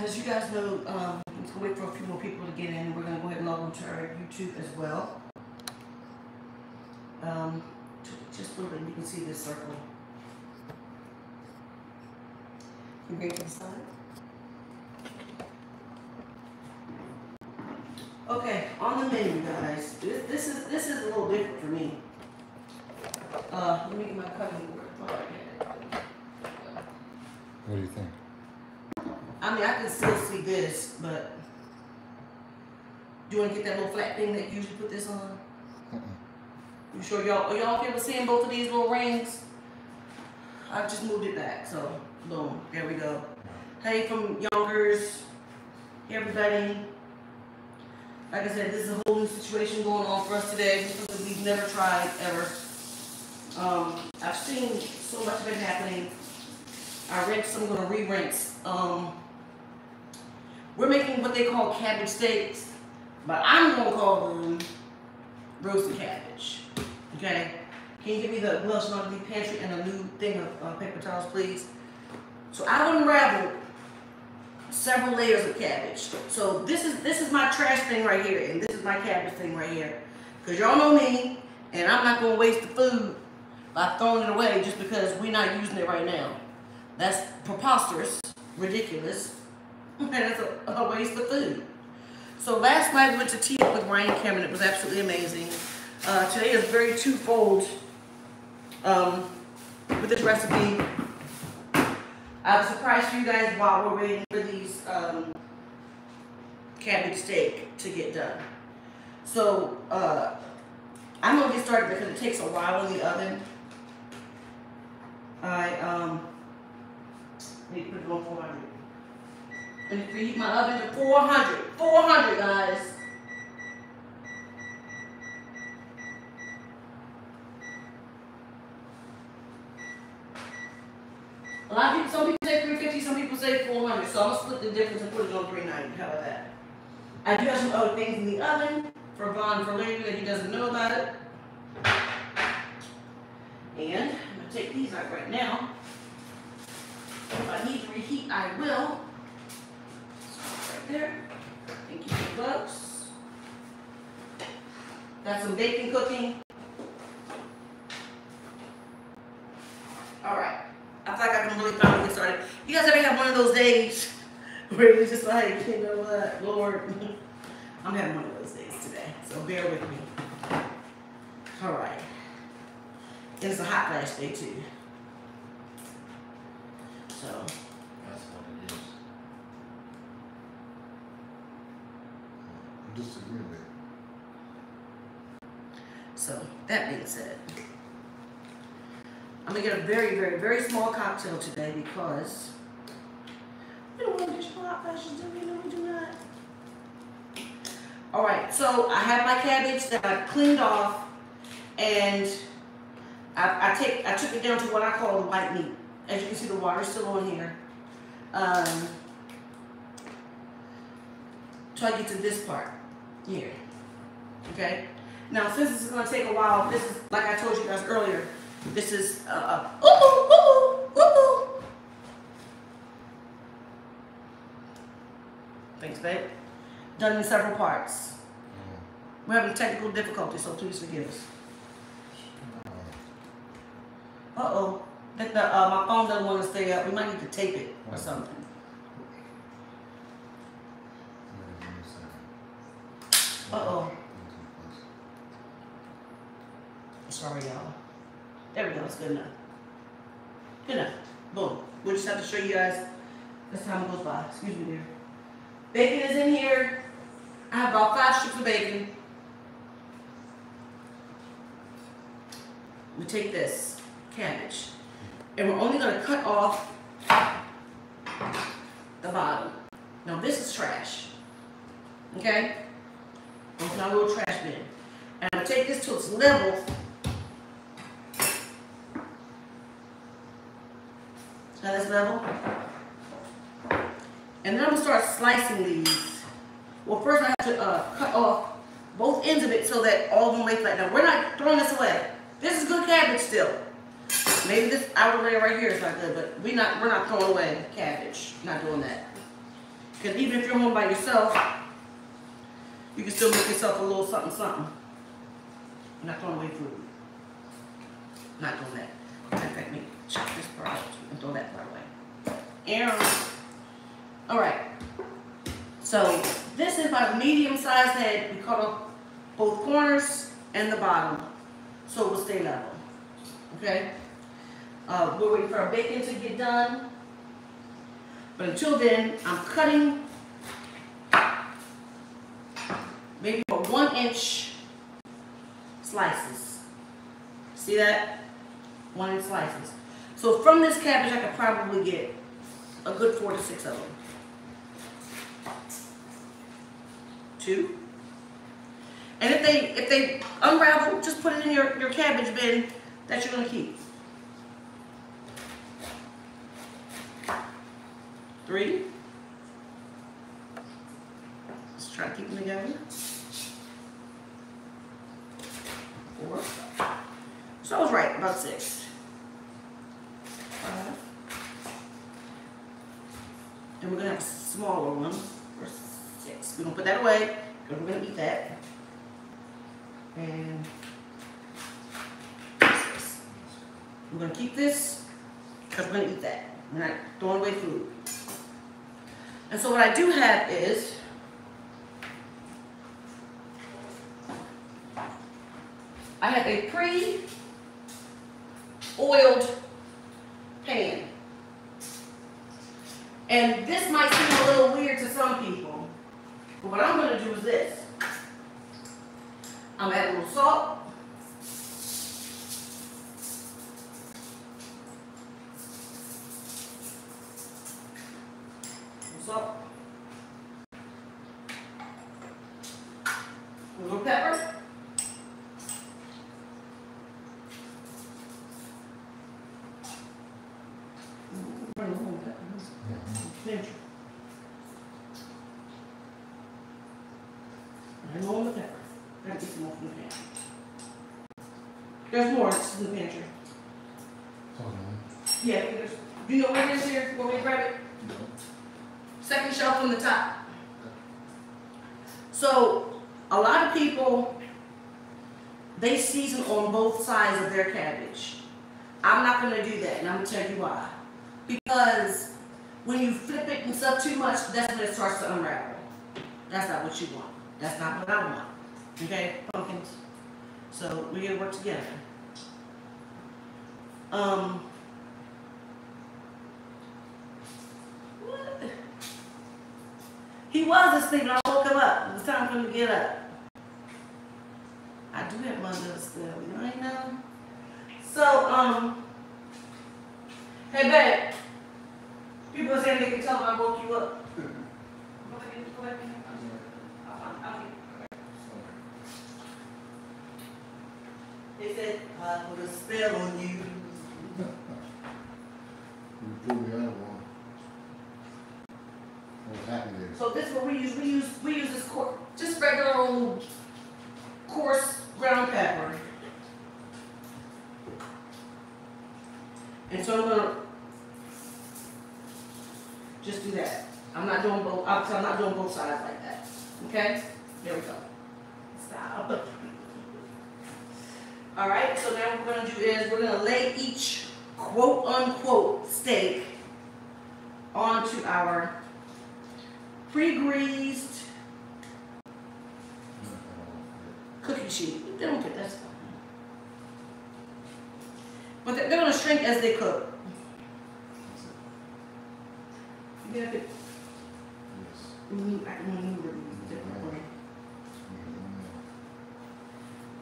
guys, as you guys know, um, gonna wait for a few more people to get in. We're gonna go ahead and log on to our YouTube as well. Um, just a little bit, you can see this circle. You ready to the? Okay, on the menu, guys. This, this is this is a little different for me. Uh, let me get my cutting board. What do you think? I mean, I can still see this, but do you want to get that little flat thing that you usually put this on? Mm-mm. You sure y'all are y'all okay with seeing both of these little rings? I just moved it back, so boom, there we go. Hey, from Youngers, everybody. Like I said, this is a whole new situation going on for us today. Something we've never tried ever. Um, I've seen so much of it happening. I rinsed, I'm gonna re-rinse. Um, we're making what they call cabbage steaks, but I'm gonna call them roasted cabbage. Okay? Can you give me the gloves from underneath the pantry and a new thing of uh, paper towels, please? So I unraveled several layers of cabbage. So this is this is my trash thing right here, and this is my cabbage thing right here. Cause y'all know me, and I'm not gonna waste the food by throwing it away just because we're not using it right now. That's preposterous, ridiculous, and it's a, a waste of food. So last night we went to tea with Ryan Cameron. It was absolutely amazing. Uh, today is very twofold um, with this recipe. I have a surprise for you guys while we're waiting for these um, cabbage steak to get done. So uh, I'm gonna get started because it takes a while in the oven. I um, need to put it on 400. And preheat my oven to 400. 400, guys. A lot of people, some people say 350, some people say 400. So I'm gonna split the difference and put it on 390. How about that? I do have some other things in the oven for Von Verlander that he doesn't know about it. And I'm gonna take these out right now. If I need to reheat, I will. There. Thank you, folks. Got some bacon cooking. All right. I feel like I can really finally get started. You guys ever have one of those days where you're just like, you know what, Lord, I'm having one of those days today, so bear with me. All right. It's a hot flash day too. So, That's what it is. Disagree with. so that being said, I'm gonna get a very, very, very small cocktail today because we don't want to get hot flashes, do we? No, we do not. All right, so I have my cabbage that I cleaned off, and I, I take I took it down to what I call the white meat. As you can see, the water's still on here. Um, so I get to this part here. Okay. Now, since this is gonna take a while, this is like I told you guys earlier. This is uh, uh ooh, ooh, ooh, ooh. Thanks, babe. Done in several parts. We're having technical difficulties, so please forgive us. Uh oh. Think the uh, my phone doesn't want to stay up. We might need to tape it or something. Uh oh. Sorry, y'all. There we go. It's good enough. Good enough. Boom. We just have to show you guys as time goes by. Excuse me, dear. Bacon is in here. I have about five strips of bacon. We take this cabbage, and we're only going to cut off the bottom. Now this is trash. Okay? It's not a little trash bin. And I'm to take this to its level. Now this level. And then I'm to start slicing these. Well, first I have to uh, cut off both ends of it so that all of them lay flat. Now we're not throwing this away. This is good cabbage still. Maybe this outer layer right here is not good, but we not we're not throwing away cabbage. Not doing that. Because even if you're home by yourself, you can still make yourself a little something, something. I'm Not throwing away food. Not doing that. Matter of fact, let me chop this part out and throw that part away. Aaron. All right. So this is my medium-sized head. We cut off both corners and the bottom, so it will stay level. Okay. Uh, we're waiting for our bacon to get done. But until then, I'm cutting maybe a one inch slices. See that? One inch slices. So from this cabbage, I could probably get a good four to six of them. Two. And if they if they unravel, just put it in your, your cabbage bin that you're gonna keep. Three. Let's try to keep them together. Four. So I was right, about six. Five. And we're gonna have a smaller one for six. We're gonna put that away, because we're gonna eat that. And six. We're gonna keep this, because we're gonna eat that. We're not throwing away food. And so what I do have is I have a pre-oiled pan. And this might seem a little weird to some people, but what I'm gonna do is this. I'm add a little salt. And so I'm gonna just do that. I'm not doing both, I'm not doing both sides like that, okay? There we go. Stop. All right, so now what we're gonna do is, we're gonna lay each quote unquote steak onto our pre-greased cookie sheet. They don't get that stuff. But they're, they're gonna shrink as they cook. You gotta, Yes. I can maneuver them different way.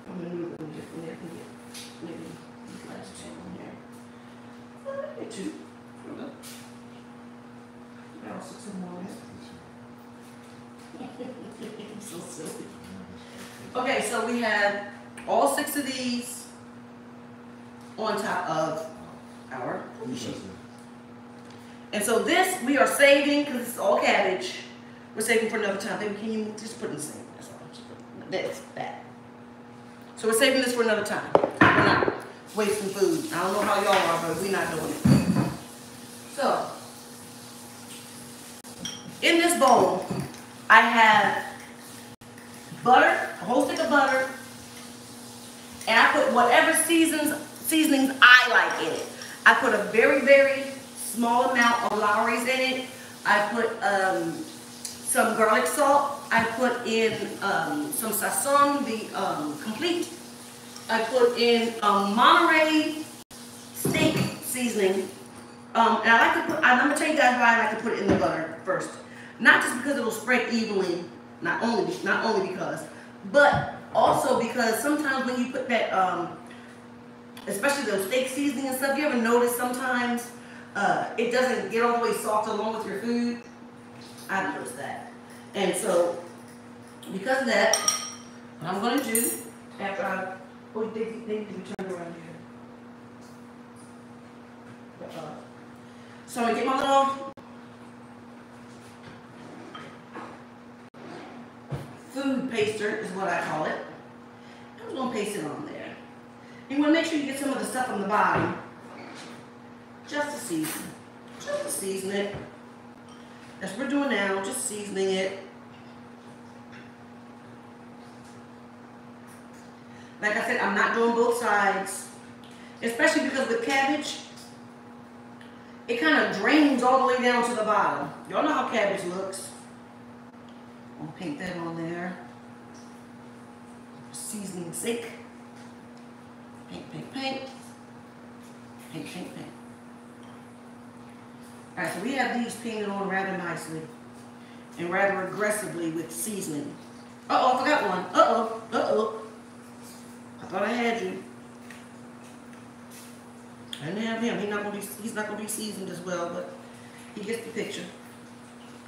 I'm maneuver them different way. I can get maybe these last two in here. Get two. There we go. Got all six of them so silly. Okay, so we have all six of these on top of our cookie sheet. And so this, we are saving, because it's all cabbage, we're saving for another time. Baby, can you just put in the sink? That's all. That's that. So we're saving this for another time. We're not wasting food. I don't know how y'all are, but we're not doing it. So. in this bowl, I have butter, a whole stick of butter, and I put whatever seasons seasonings I like in it. I put a very, very small amount of Lawry's in it. I put um, some garlic salt. I put in um, some sazon, the um, complete. I put in um, Montreal steak seasoning. Um, and I like to put, I'm gonna tell you guys why I like to put it in the butter first. Not just because it'll spread evenly, not only, not only because, but also because sometimes when you put that, um, especially those steak seasoning and stuff, you ever notice sometimes uh, it doesn't get all the way soft along with your food? I've noticed that. And so, because of that, what I'm gonna do, after I, oh, they, they need to be turned around here. So I'm gonna get my little food paster is what I call it. I'm gonna paste it on You wanna make sure you get some of the stuff on the bottom. Just to season. Just to season it. That's what we're doing now, just seasoning it. Like I said, I'm not doing both sides. Especially because with cabbage, it kind of drains all the way down to the bottom. Y'all know how cabbage looks. I'll paint that on there. Seasoning sake. Paint, paint, paint. Paint, paint, paint. Alright, so we have these painted on rather nicely and rather aggressively with seasoning. Uh-oh, I forgot one. Uh-oh, uh-oh. I thought I had you. I didn't have him. He's not gonna be he's not gonna be seasoned as well, but he gets the picture.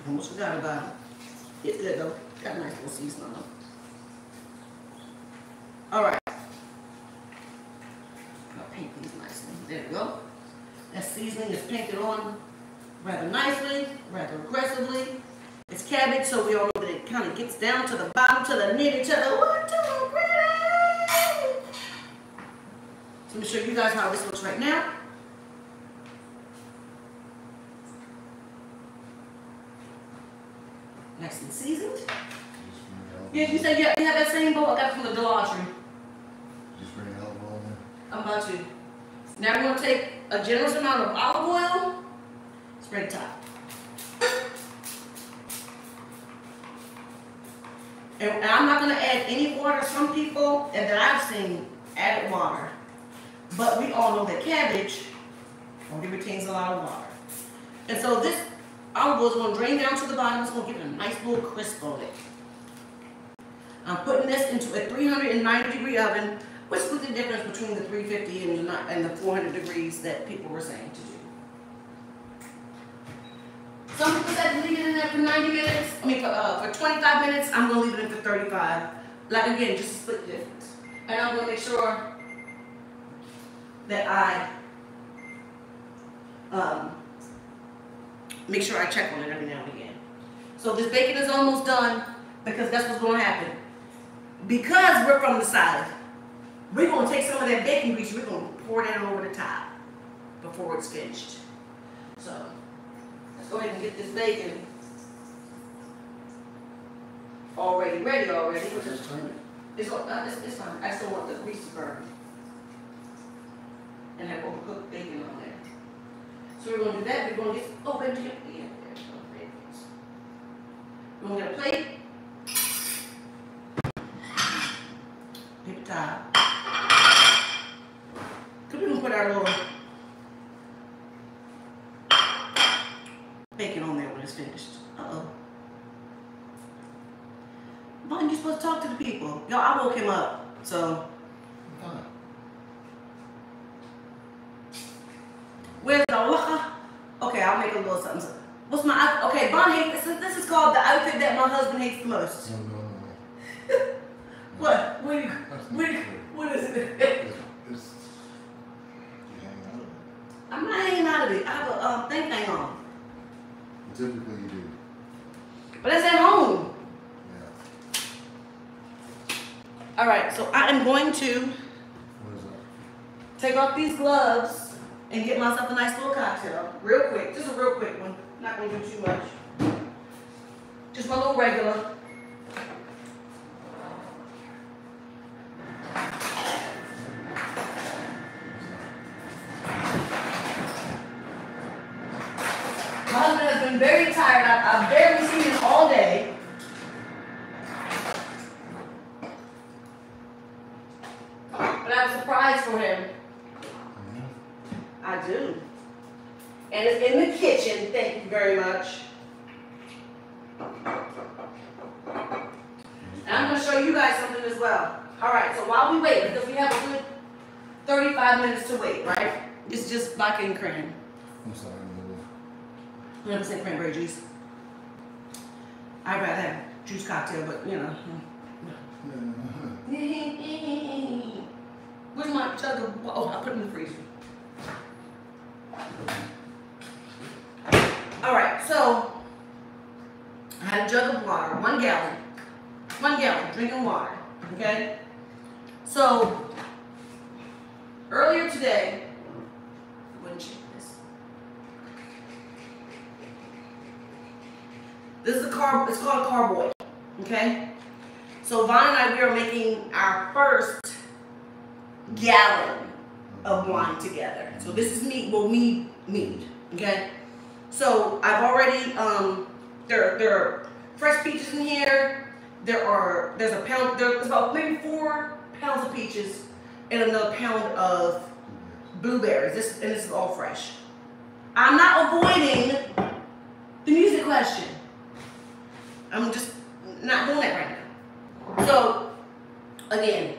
Almost forgot about him. It's good though. Got a nice little season on him. Alright. I'll paint these nicely. There we go. That seasoning is painted on rather nicely, rather aggressively. It's cabbage, so we all know that it kind of gets down to the bottom, to the nitty, to the to the gritty. So let me show you guys how this looks right now. Nice and seasoned. Just bring it out. Yeah, you said you have, you have that same bowl I got from the Dollar Tree. Just bring it out on there. I'm about to. Now we're gonna take a generous amount of olive oil, spread it top. And, I'm not gonna add any water. Some people, and that I've seen, added water. But we all know that cabbage only retains a lot of water. And so this olive oil is gonna drain down to the bottom. It's gonna give it a nice little crisp on it. I'm putting this into a 390 degree oven. What's the difference between the 350 and the, and the 400 degrees that people were saying to do? Some people said leave it in there for 90 minutes. I mean, for, uh, for 25 minutes, I'm gonna leave it in for 35. Like again, just a split difference. And I'm gonna make sure that I um, make sure I check on it every now and again. So this bacon is almost done because that's what's gonna happen. Because we're from the side, we're gonna take some of that bacon grease, we're gonna pour that over the top before it's finished. So let's go ahead and get this bacon already ready already. Just- Just it. It's, uh, it's, it's fine, I still want the grease to burn. And have cook bacon on there. So we're gonna do that, we're gonna get, oh, wait, yeah, there's no bacon. We're gonna get a plate. Paper towel. Cause we're gonna put our little bacon on there when it's finished. Uh-oh. Vaughn, you're supposed to talk to the people. Yo, I woke him up, so. Fine. Where's the waka? Okay, I'll make a little something. What's my okay? Vaughn hates this. Is, this is called the outfit that my husband hates the most. No, no, no. What? What? What? What is it? It's, it's, you hang out of it. I'm not hanging out of it. I have a um, thing thing on, Typically you do, but it's at home. yeah. All right, so I am going to What is that? take off these gloves and get myself a nice little cocktail, real quick. Just a real quick one. Not gonna do too much. Just my little regular. My husband has been very tired. I, I've barely seen him all day. But I have a surprise for him. I do. And it's in the kitchen. Thank you very much. And I'm going to show you guys something as well. All right, so while we wait, because we have a good 35 minutes to wait, right? It's just vodka and cream. I'm sorry, I'm 100% cranberry juice. I'd rather have juice cocktail, but you know. Where's my jug of, oh, I put it in the freezer. All right, so I had a jug of water, one gallon, one gallon drinking water, okay? So earlier today, wouldn't check this. This is a carb, it's called a carboy, okay? So Vaughn and I, we are making our first gallon of wine together. So this is mead, well, mead, mead, okay? So I've already, um, there, there are fresh peaches in here. There are, there's a pound, there's about maybe four pounds of peaches and another pound of blueberries. This, and this is all fresh. I'm not avoiding the music question. I'm just not doing that right now. So, again,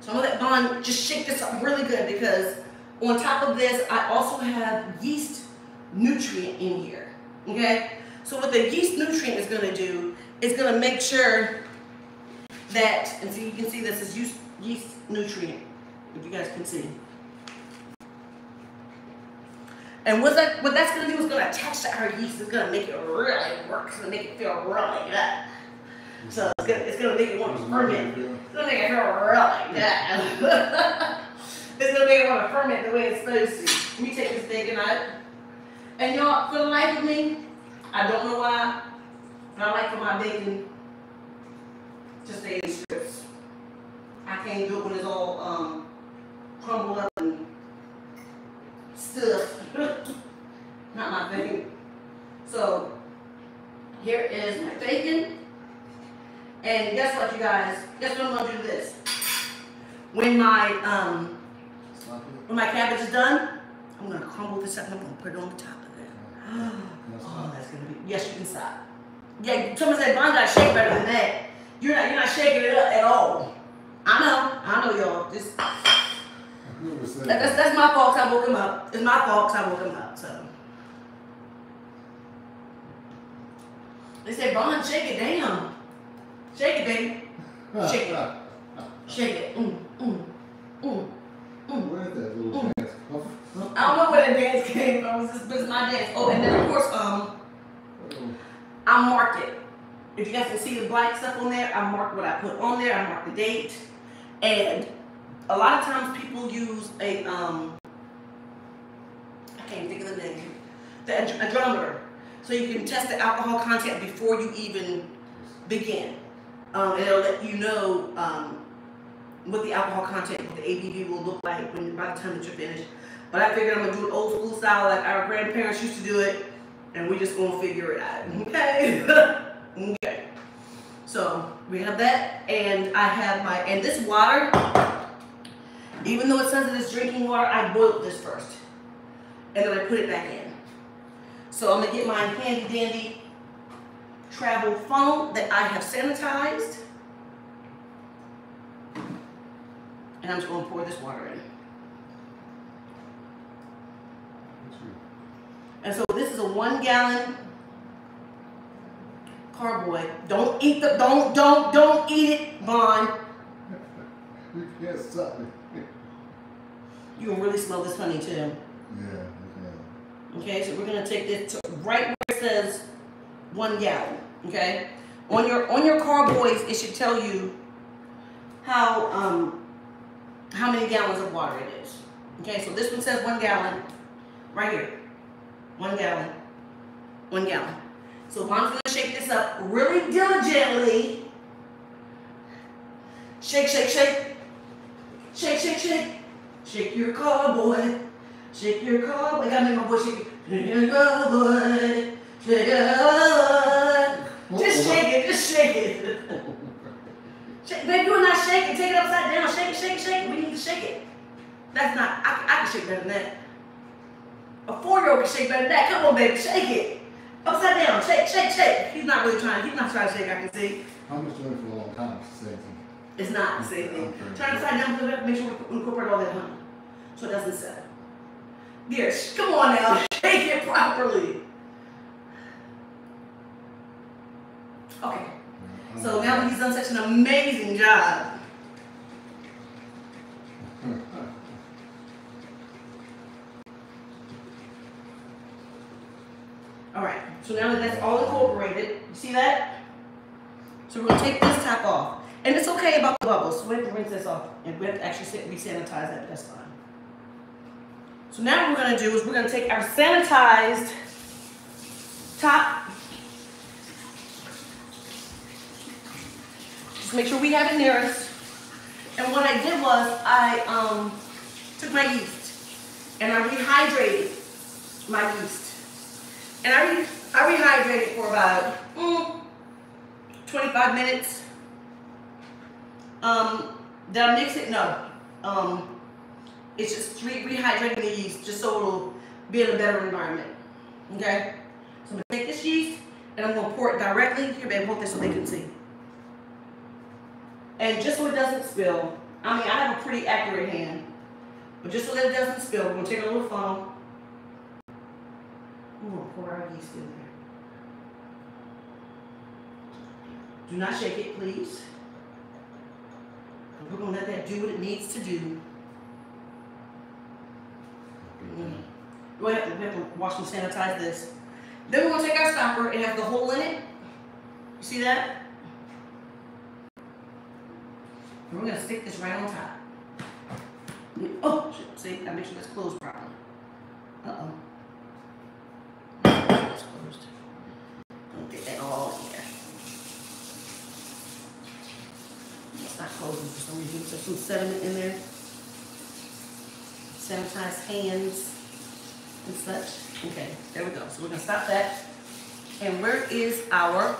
so I'm gonna let Vaughn just shake this up really good because on top of this, I also have yeast nutrient in here, okay? So what the yeast nutrient is gonna do is gonna make sure that, and so you can see this is yeast, yeast nutrient, if you guys can see. And what that what that's gonna do is gonna attach to our yeast. It's gonna make it really work. It's gonna make it feel really good. So it's gonna it's gonna make it want to ferment. It's gonna make it feel really good. it's gonna make it want to ferment the way it's supposed to. Let me take this thing I and y'all for the life of me, I don't know why, but I like for my bacon to stay in strips. I can't do it when it's all um crumbled up and stuff. Not my thing. So here is my bacon. And guess what, you guys? Guess what I'm gonna do this. When my um when my cabbage is done, I'm gonna crumble this up and I'm gonna put it on the top of it. That's Oh, that's gonna be yes, you can stop. Yeah, someone said Vaughn got shake better than that. You're not you're not shaking it up at all. I know, I know y'all. This You were saying- That- That's, that's my fault I woke him up. It's my fault 'cause I woke him up, so. They said, Bond, shake it, damn. Shake it, baby. Shake it. Shake it. Mm, mm, mm, mm. Where did that little Mm. dance come from? I don't know where the dance came from. This is, this my dance. Oh, and then of course, um, I marked it. If you guys can see the black stuff on there, I marked what I put on there. I marked the date. And a lot of times people use a, um, I can't think of the name, the ad- adrometer. So you can test the alcohol content before you even begin. Um, and it'll let you know um, what the alcohol content, what the ABV will look like when by the time that you're finished. But I figured I'm gonna do it old school style like our grandparents used to do it, and we just gonna figure it out. Okay. okay. So we have that, and I have my and this water. Even though it says it is drinking water, I boiled this first, and then I put it back in. So I'm gonna get my handy dandy travel funnel that I have sanitized. And I'm just gonna pour this water in. And so this is a one gallon carboy. Don't eat the don't don't don't eat it, Vaughn. You can't stop me. You can really smell this honey too. Yeah, Okay, so we're gonna take this to right where it says one gallon. Okay, on your on your carboys, it should tell you how um how many gallons of water it is. Okay, so this one says one gallon, right here, one gallon, one gallon. So Vaughn's gonna shake this up really diligently. Shake, shake, shake. Shake, shake, shake. Shake your car, boy. Shake your car. I gotta make my voice shake. Shake your car, boy. Shake your car. Just shake it. Just shake it. Shake, baby, you're not shaking. Take it upside down. Shake it, shake it, shake it. We need to shake it. That's not, I, I can shake better than that. A four-year-old can shake better than that. Come on, baby, shake it. Upside down, shake, shake, shake. He's not really trying, he's not trying to shake, I can see. I'm just doing it for a long time, it's the same thing. It's not the same thing. Turn it upside down, it make sure we incorporate all that honey. So doesn't settle. Dear, sh- come on now, shake it properly. Okay, so now that he's done such an amazing job, All right, so now that that's all incorporated, you see that? So we're gonna take this top off. And it's okay about the bubbles, we have to rinse this off and we have to actually re-sanitize that, that's fine. So now what we're gonna do is we're gonna take our sanitized top. Just make sure we have it near us. And what I did was I um, took my yeast and I rehydrated my yeast. And I, re- I rehydrated for about mm, 25 minutes. Um, did I mix it? No. Um, it's just re- rehydrating the yeast just so it'll be in a better environment. Okay? So I'm gonna take this yeast and I'm gonna pour it directly. Here, babe, hold this so they can see. And just so it doesn't spill, I mean, I have a pretty accurate hand, but just so that it doesn't spill, we're gonna take a little funnel. We're gonna pour our yeast in there. Do not shake it, please. We're gonna let that do what it needs to do. Mm. We have to, we have to wash and sanitize this. Then we're gonna take our stopper, it has the hole in it. You see that? And we're gonna stick this right on top. Oh, shit, see, gotta make sure that's closed properly. Uh-oh. It's closed. Don't get that all in here. It's not closing for some reason, there's some sediment in there. Sanitize hands and such. Okay, there we go. So we're gonna stop that. And where is our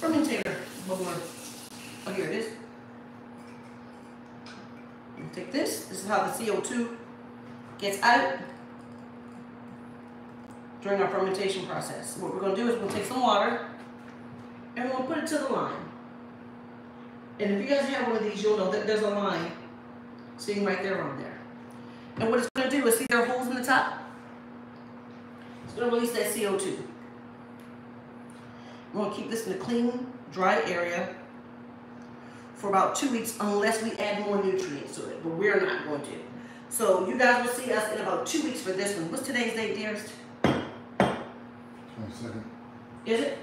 fermentator? More. Oh, here it is. Take this. This is how the CO2 gets out during our fermentation process. What we're gonna do is we're gonna take some water and we're gonna put it to the line. And if you guys have one of these, you'll know that there's a line sitting right there on there. And what it's gonna do is see there are holes in the top? It's gonna release that CO2. We're gonna keep this in a clean, dry area for about two weeks unless we add more nutrients to it, but we're not going to. So you guys will see us in about two weeks for this one. What's today's date, dearest? Twenty-second, Is it?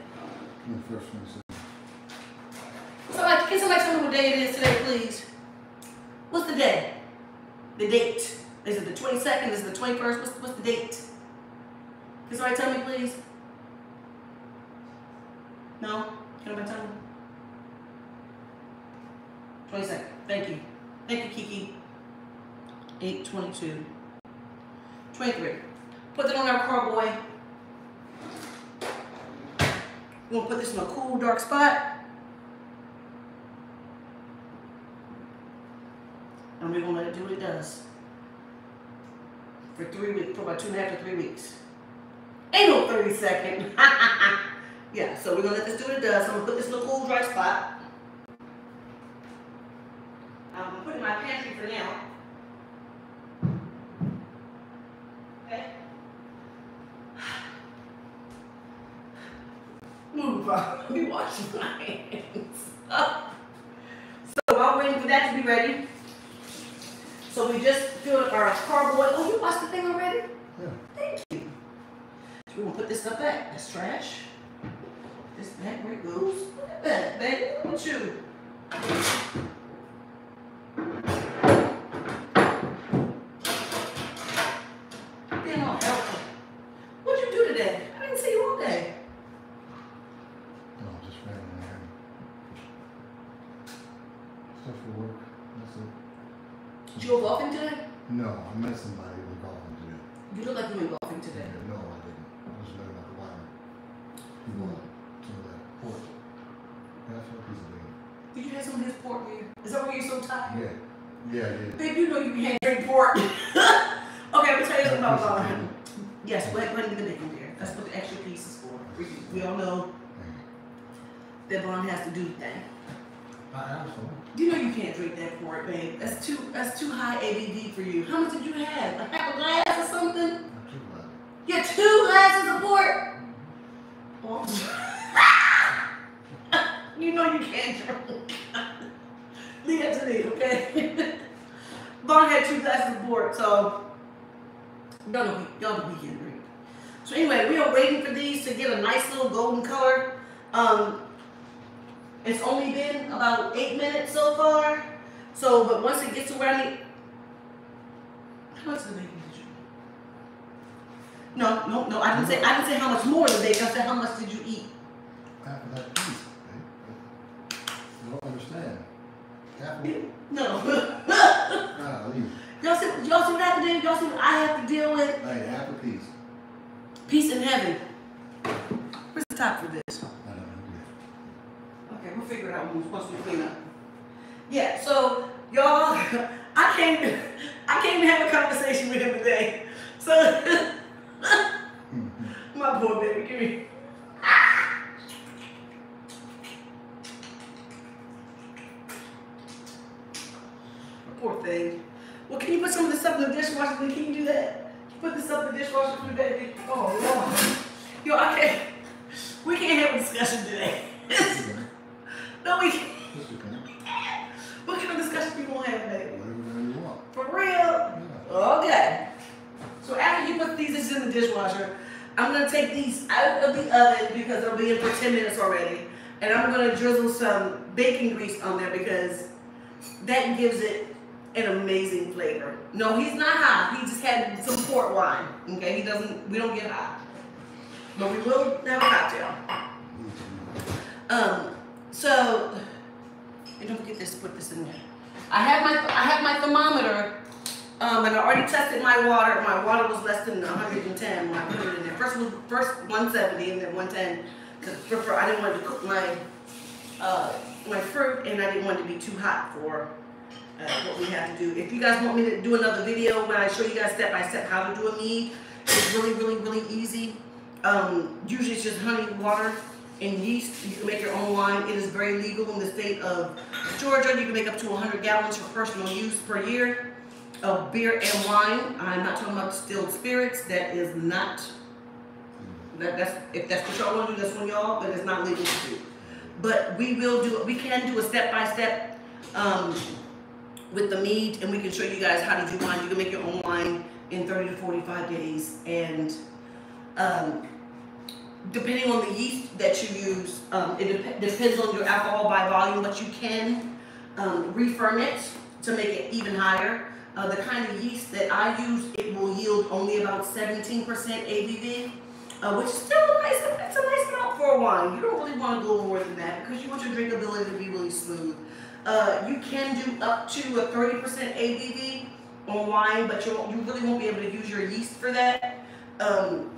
twenty-first, twenty-second. Somebody, can somebody tell me what day it is today, please? What's the day? The date. Is it the 22nd? Is it the 21st? What's, what's the date? Can somebody tell me, please? No? Can anybody tell me? 22nd. Thank you. Thank you, Kiki. 822. 23. Put that on our carboy. We're gonna put this in a cool, dark spot. And we're gonna let it do what it does. For three weeks, for about two and a half to three weeks. Ain't no 30 second. yeah, so we're gonna let this do what it does. I'm gonna put this in a cool, dry spot. I'm gonna put it in my pantry for now. Okay. Move, Let me wash my hands. so while waiting for that to be ready, so just filled our carboy. Oh, you washed the thing already? Yeah. Thank you. So we're gonna put this stuff back. That's trash. This back where it goes. Look at that, baby. Look at you. Being all helpful. What'd you do today? I didn't see you all day. you go golfing today? No, I met somebody who was golfing today. You look like you went golfing today. Yeah, No, I didn't. I was looking at the water. He went to that port. That's what he's doing. Did you have some of his pork here? Is that why you're so tired? Yeah, yeah, yeah. Babe, you know you can't drink pork. okay, I'm gonna tell you something about Piece of Vaughn. bacon. Yes, go ahead, go ahead and get the bacon there. That's what the extra piece is for. We, we all know that Vaughn has to do the thing. I asked him. You know you can't drink that pork, babe. That's too that's too high ABV for you. How much did you have? A half a glass or something? I'm too glad. You had two glasses of pork? Oh. you know you can't drink. Leave that to me, okay? Vaughn had two glasses of pork, so y'all know, y'all know we can drink. So anyway, we are waiting for these to get a nice little golden color. Um, it's only been about eight minutes so far. So, but once it gets to where I need, how much of the bacon did you? No, no, no. I didn't say. I didn't say how much more than bacon. I said how much did you eat? Half of that piece. eh? You don't understand. Half of. No. Y'all see, y'all see what I have to do? Y'all see what I have to deal with? Hey, half a piece. Peace in heaven. Where's the top for this? Okay, we'll figure it out once once we clean up. Yeah, so y'all, I came, I came to have a conversation with him today. So, my poor baby, give me. Ah! Poor thing. Well, can you put some of this stuff in the dishwasher? Can you do that? Put this stuff in the dishwasher for me, baby. Oh Lord. Yo, I can't. We can't have a discussion today. No, we can't. Yes, you can. What kind of discussion we gonna have, today? Whatever you want. For real? Yeah. Okay. So after you put these in the dishwasher, I'm gonna take these out of the oven because they'll be in for 10 minutes already. And I'm gonna drizzle some bacon grease on there because that gives it an amazing flavor. No, he's not high. He just had some port wine. Okay, he doesn't. We don't get high, but we will have a cocktail. Um, so and don't forget this. Put this in there. I have my I have my thermometer. Um, and I already tested my water. My water was less than 110 when I put it in there. First was first 170 and then 110 because I didn't want to cook my uh, my fruit and I didn't want it to be too hot for uh, what we have to do. If you guys want me to do another video when I show you guys step by step how to do a mead, it's really really really easy. Um, usually it's just honey, water, and yeast. You can make your own wine. It is very legal in the state of Georgia. You can make up to 100 gallons for personal use per year of beer and wine. I'm not talking about distilled spirits. That is not. That, that's if that's what y'all want to do, that's on y'all, but it's not legal to do. But we will do. We can do a step by step um, with the mead, and we can show you guys how to do wine. You can make your own wine in 30 to 45 days, and um, depending on the yeast that you use, um, it dep- depends on your alcohol by volume, but you can um, referment to make it even higher. Uh, the kind of yeast that I use, it will yield only about 17% ABV, uh, which is still a nice, it's a nice amount for a wine. You don't really want to go more than that because you want your drinkability to be really smooth. Uh, you can do up to a 30% ABV on wine, but you, you really won't be able to use your yeast for that. Um,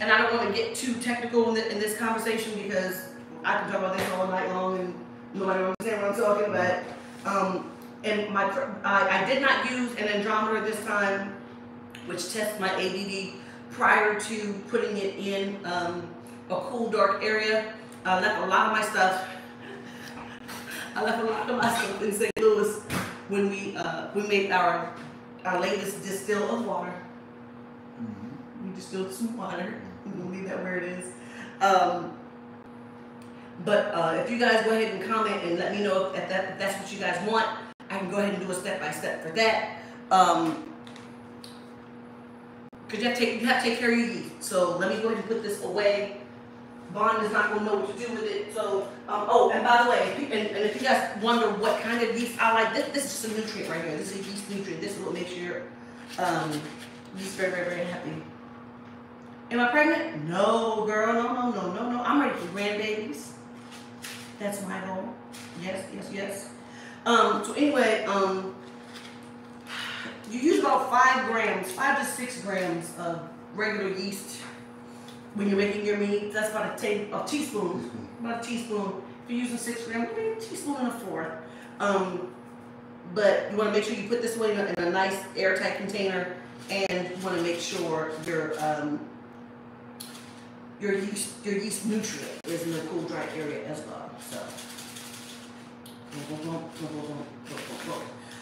and I don't want to get too technical in, the, in this conversation because I can talk about this all night long and nobody will understand what I'm talking about. Um, and my, I, I did not use an andrometer this time, which tests my ABV prior to putting it in um, a cool, dark area. I left a lot of my stuff. I left a lot of my stuff in St. Louis when we uh, we made our our latest distill of water. Mhm. We distilled some water. Leave that where it is. Um, but uh, if you guys go ahead and comment and let me know if, that, if that's what you guys want, I can go ahead and do a step by step for that. Um, Cause you have to take you have to take care of your yeast. So let me go ahead and put this away. Bond is not gonna know what to do with it. So um, oh, and by the way, and, and if you guys wonder what kind of yeast I like, this this is just a nutrient right here. This is a yeast nutrient. This is what makes your um, yeast very very very happy. Am I pregnant? No, girl, no, no, no, no, no. I'm ready for grandbabies. That's my goal. Yes, yes, yes. Um, so anyway, um, you use about five grams, five to six grams of regular yeast when you're making your meat. That's about a, a teaspoon, about a teaspoon. If you're using six grams, maybe a teaspoon and a fourth. Um, but you want to make sure you put this away in a, in a nice airtight container, and you want to make sure your um, your yeast your yeast nutrient is in the cool dry area as well. So.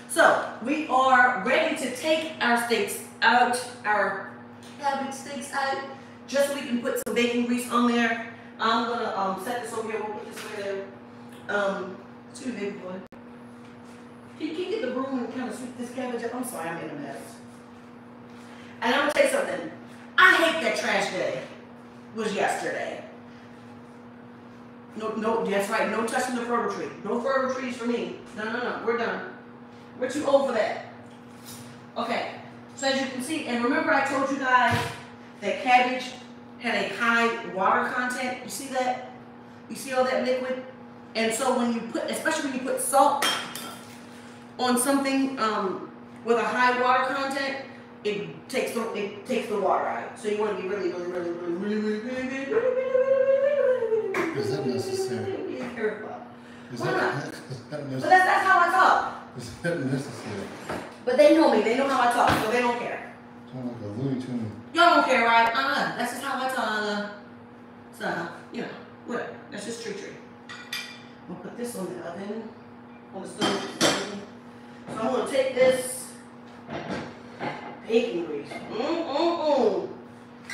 So we are ready to take our steaks out, our cabbage steaks out, just so we can put some bacon grease on there. I'm gonna um, set this over here. We'll put this over there. Um, too big boy. Can you get the broom and kind of sweep this cabbage up? I'm sorry, I'm in a mess. And I'm gonna tell you something. I hate that trash day. Was yesterday. No, no, that's right. No touching the fertile tree. No fertile trees for me. No, no, no. We're done. We're too old for that. Okay. So as you can see, and remember I told you guys that cabbage had a high water content. You see that? You see all that liquid? And so when you put, especially when you put salt on something um, with a high water content, it takes the it takes the water out. So you want to be really, really, really, really, really, really, really, really, really, really, really, Is that necessary? really careful. Is Why that, not? is that But necessary? that's, that's how I talk. Is that necessary? But they know me. They know how I talk, so they don't care. Sound like a Looney Tune. Y'all don't care, right? Uh-uh. That's just how I talk. Uh, so, you know, whatever. That's just tree tree. We'll put this on the oven, on the stove. So I'm gonna take this bacon grease. Mm-mm-mm.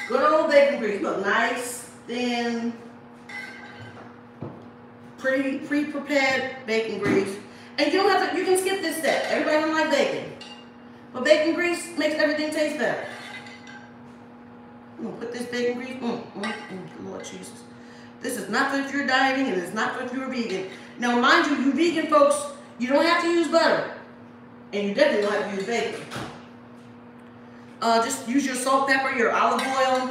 Good old bacon grease. Look nice, thin, pretty pre-prepared bacon grease. And you don't have to, you can skip this step. Everybody don't like bacon. But bacon grease makes everything taste better. I'm gonna put this bacon grease, mm, mm, mm, Lord Jesus. This is not if you're dieting and it's not if you're vegan. Now mind you, you vegan folks, you don't have to use butter. And you definitely don't have to use bacon. Uh, just use your salt, pepper, your olive oil,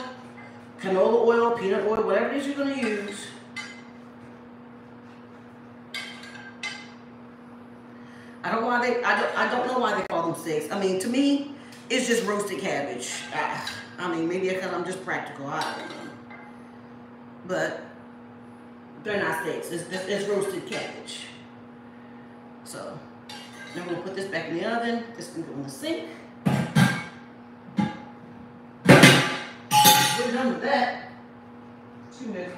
canola oil, peanut oil, whatever it is you're gonna use. I don't know why they I don't I don't know why they call them steaks. I mean to me, it's just roasted cabbage. Ah, I mean maybe because I'm just practical, I don't know. But they're not steaks, it's, it's, it's roasted cabbage. So I'm gonna put this back in the oven. This can go in the sink. We're done with that. Two minutes.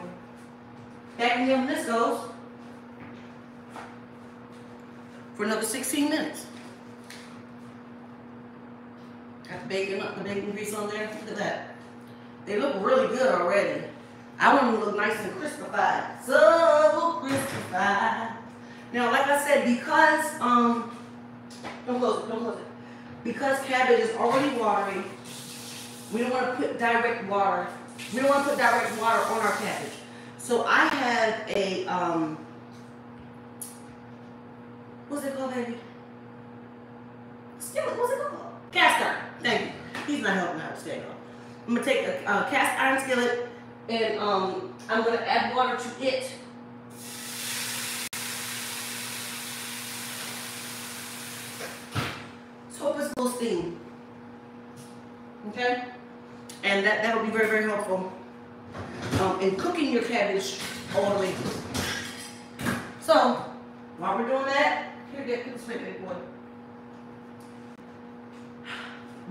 Back in the oven this goes for another 16 minutes. Got the bacon up, the bacon grease on there. Look at that. They look really good already. I want them to look nice and crispified. So crispified. Now, like I said, because um, don't close it, don't close it. Because cabbage is already watery, we don't want to put direct water. We don't want to put direct water on our cabbage. So I have a um, what's it called, baby? Skillet, what's it called? Cast iron. Thank you. He's not helping out. Stay on. I'm gonna take a cast iron skillet and um, I'm gonna add water to it. So hope it's little steam. Okay? And that, that'll be very, very helpful um, in cooking your cabbage all the way through. So, while we're doing that, here, get this big boy.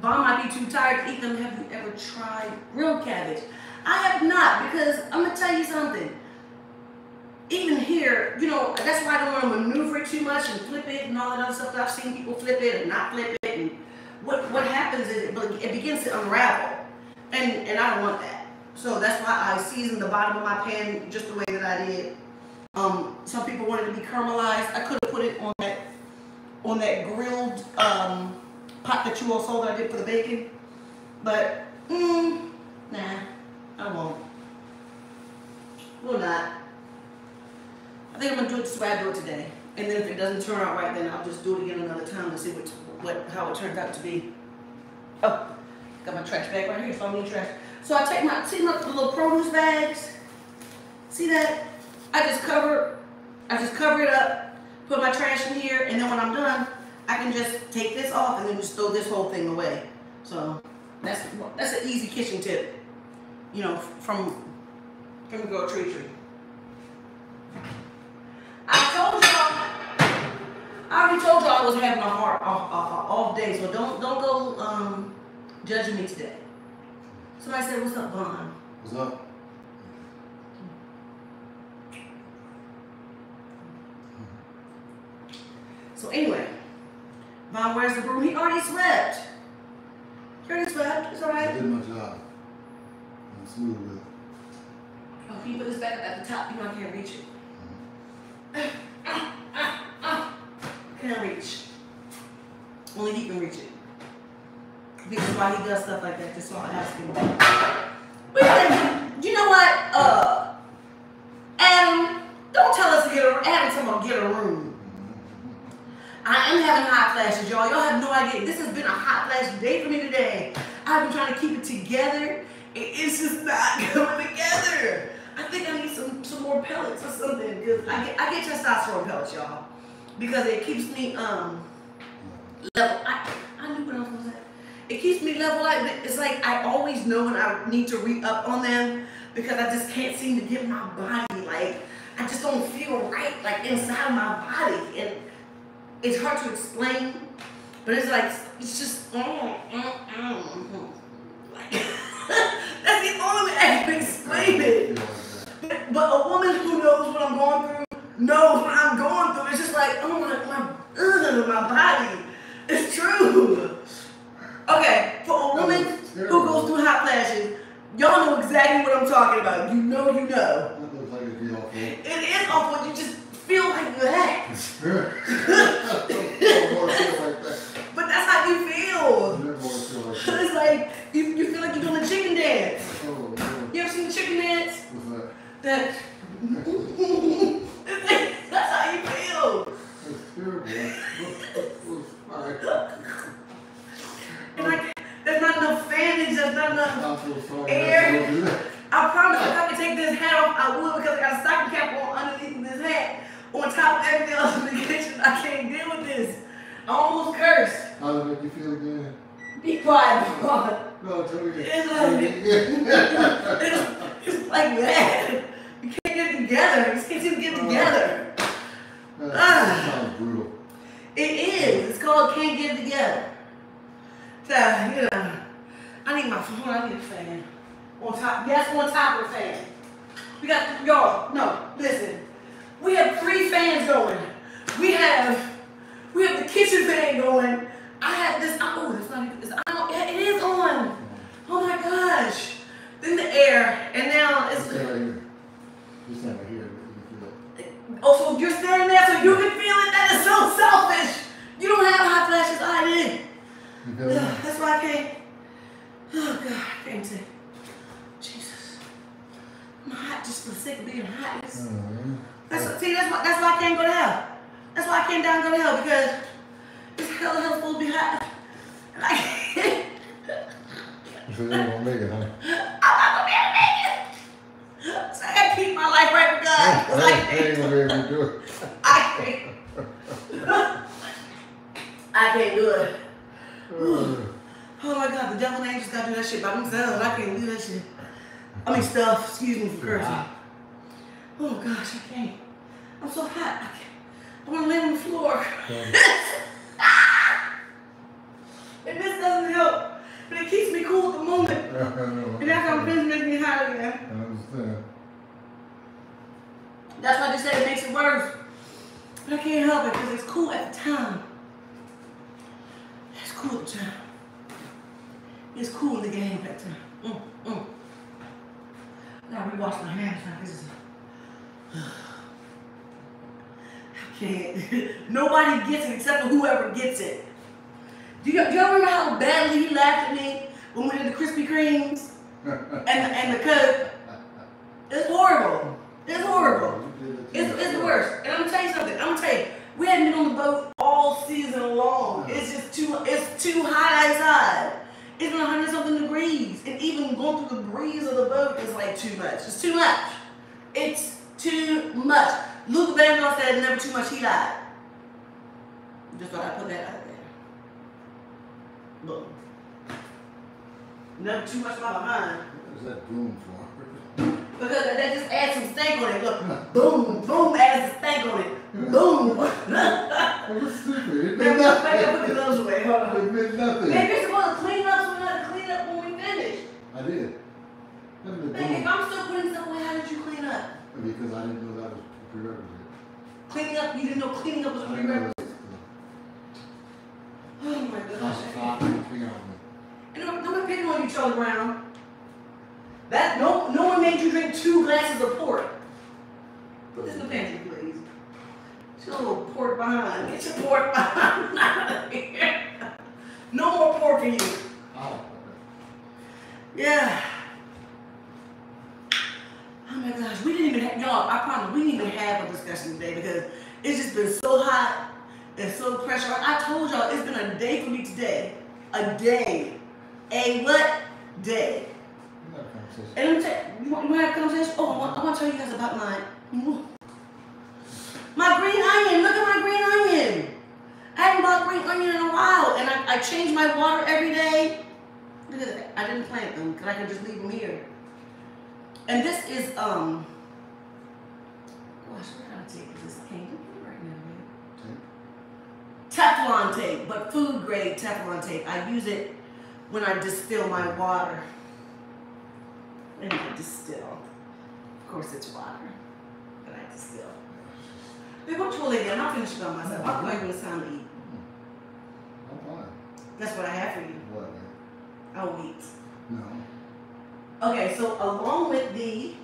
Vaughn might be too tired to eat them. Have you ever tried grilled cabbage? I have not because I'm gonna tell you something. Even here, you know, that's why I don't want to maneuver it too much and flip it and all that other stuff. I've seen people flip it and not flip it, and what what happens is it, it begins to unravel, and and I don't want that. So that's why I seasoned the bottom of my pan just the way that I did. Um, some people wanted to be caramelized. I could have put it on that on that grilled um, pot that you all saw that I did for the bacon, but mm, nah, I won't. Will not. I think I'm gonna do it this way I do it today, and then if it doesn't turn out right, then I'll just do it again another time to see what what how it turns out to be. Oh, got my trash bag right here, so gonna trash. So I take my see my little produce bags. See that? I just cover, I just cover it up, put my trash in here, and then when I'm done, I can just take this off and then just throw this whole thing away. So that's that's an easy kitchen tip. You know, from from the girl tree tree. I told y'all. I already told y'all I was having a hard off, off, off day, so don't don't go um, judging me today. Somebody said, "What's up, Vaughn?" What's up? So anyway, Vaughn, where's the broom? He already swept. He already swept. It's all right. I did my job. I'm smooth with it. Oh, can you put this back up at the top? You know I can't reach it. Mm-hmm. Can't reach. Only he can reach it. This is why he does stuff like that. That's all I ask him. But then, you know what? Uh, Adam, don't tell us to get a. Adam, about get a room. I am having hot flashes, y'all. Y'all have no idea. This has been a hot flash day for me today. I've been trying to keep it together. and It's just not coming together. I think I need some, some more pellets or something. Cause I get I get testosterone pellets, y'all, because it keeps me um level. I, I knew what I was. It keeps me level. Like it's like I always know when I need to re up on them because I just can't seem to get my body like I just don't feel right like inside my body and it's hard to explain, but it's like it's just mm, mm, mm, mm. Like, that's the only way I can explain it. Feel. But a woman who knows what I'm going through knows what I'm going through. It's just like, oh my, my, ugh, my body. It's true. Okay, for a woman who goes through hot flashes, y'all know exactly what I'm talking about. You know, you know. Like. It is awful. You just feel like that. But that's how you feel. It's like you, you feel like you're doing a chicken dance. You ever seen the chicken dance? What's that? That that's how you feel. It's terrible. I'm sorry. And like there's not enough fan, there's just. I. Air. I don't do that. I promise if I could take this hat off, I would because I got a stocking cap on underneath this hat. On top of everything else in the kitchen, I can't deal with this. I almost cursed. How does it make you feel again? Be quiet, God. No, tell me again. It's again. It's, it's like that. You can't get it together. You can't to get it together. That ah. sounds brutal. It is. It's called Can't Get It Together. So, you know, I need my phone. I need a fan. On top. Yes, on top of the fan. We got, y'all, no, listen. We have three fans going. We have, we have the kitchen fan going. I have this, oh, it's not even, it's, I don't, it is on. Oh my gosh. Then the air, and now it's, Stay right here. Just stand right here. Oh, so you're standing there so you can feel it? That is so selfish. You don't have hot flashes, I did. it. You feel Ugh, that? That's why I can't. Oh God, I can't say. Jesus, I'm hot just for the sake of being hot. Mhm. That's see, that's why that's why I can't go to hell. That's why I can't down go to hell because this hell hell supposed to be hot. And I can't. You said you ain't gonna make it, huh? I'm not gonna be able to make it. So I gotta keep my life right with God. I ain't gonna be able to do it. I can't. I can't do it. Oh my God, the devil and angels gotta do that shit by themselves. I can't do that shit. I mean stuff. Excuse me for cursing. Oh gosh, I can't. I'm so hot. I can't. I want to lay on the floor. Yeah. and this doesn't help, but it keeps me cool at the moment. I know. And after I'm finished, makes me hot again. I understand. That's why they said it makes it worse. But I can't help it because it's cool at the time. It's cool at the time. It's cool in the game the time. Mm, mm. I gotta rewash my hands now. This is. I can't. Nobody gets it except for whoever gets it. Do you, do y'all remember how badly he laughed at me when we did the Krispy Kremes and, and the Coke? It's horrible. It's horrible. You It's, it's the worst. And I'm gonna tell you something. I'm gonna tell you, we haven't been on the boat all season long. It's just too it's too hot outside. It's been 100 something degrees. And even going through the breeze of the boat is like too much. It's too much. It's too much. Luke Vandross said never too much, he lied. Just thought I'd put that out there. Boom. Never too much about mine. What is that boom for? Because that just adds some stank on it. Look, boom, boom adds some stank on it. Boom. It was stupid. It meant I'll put the nothing. gloves away. Hold on. It meant nothing. Maybe you're supposed to clean up so we have to clean up when we finish. I did. The if. I'm still putting stuff away, how did you clean up? Because I didn't know that was a prerequisite. Cleaning up, you didn't know cleaning up was a I prerequisite. Oh my gosh. stop, and figure out me. And don't, don't be picking on you, Charlie Brown. That no no one made you drink two glasses of port. Put this in the pantry, please. Your little pork behind. Get your pork behind out of here. No more pork for you. Oh, Yeah. Oh my gosh, we didn't even have y'all. I promise we didn't even have a discussion today because it's just been so hot and so pressure. I told y'all it's been a day for me today. A day. A what day? we got a. And let me tell you, you want, you want to have a conversation? Oh, I want, I want to tell you guys about my, mm-hmm. my green onion. Look at my green onion. I haven't bought green onion in a while, and I, I change my water every day. Look at that. I didn't plant them because I can just leave them here. And this is, um, gosh, what kind of tape is this? I can't it right now, man. Tape. Teflon tape, but food grade Teflon tape. I use it when I distill my water. When I distill. Of course, it's water, but I distill. Babe, what you want to I'm not finished by myself. I'll come back when it's time to eat. I'm fine. That's what I have for you. What? I'll eat. No. Okay, so along with the,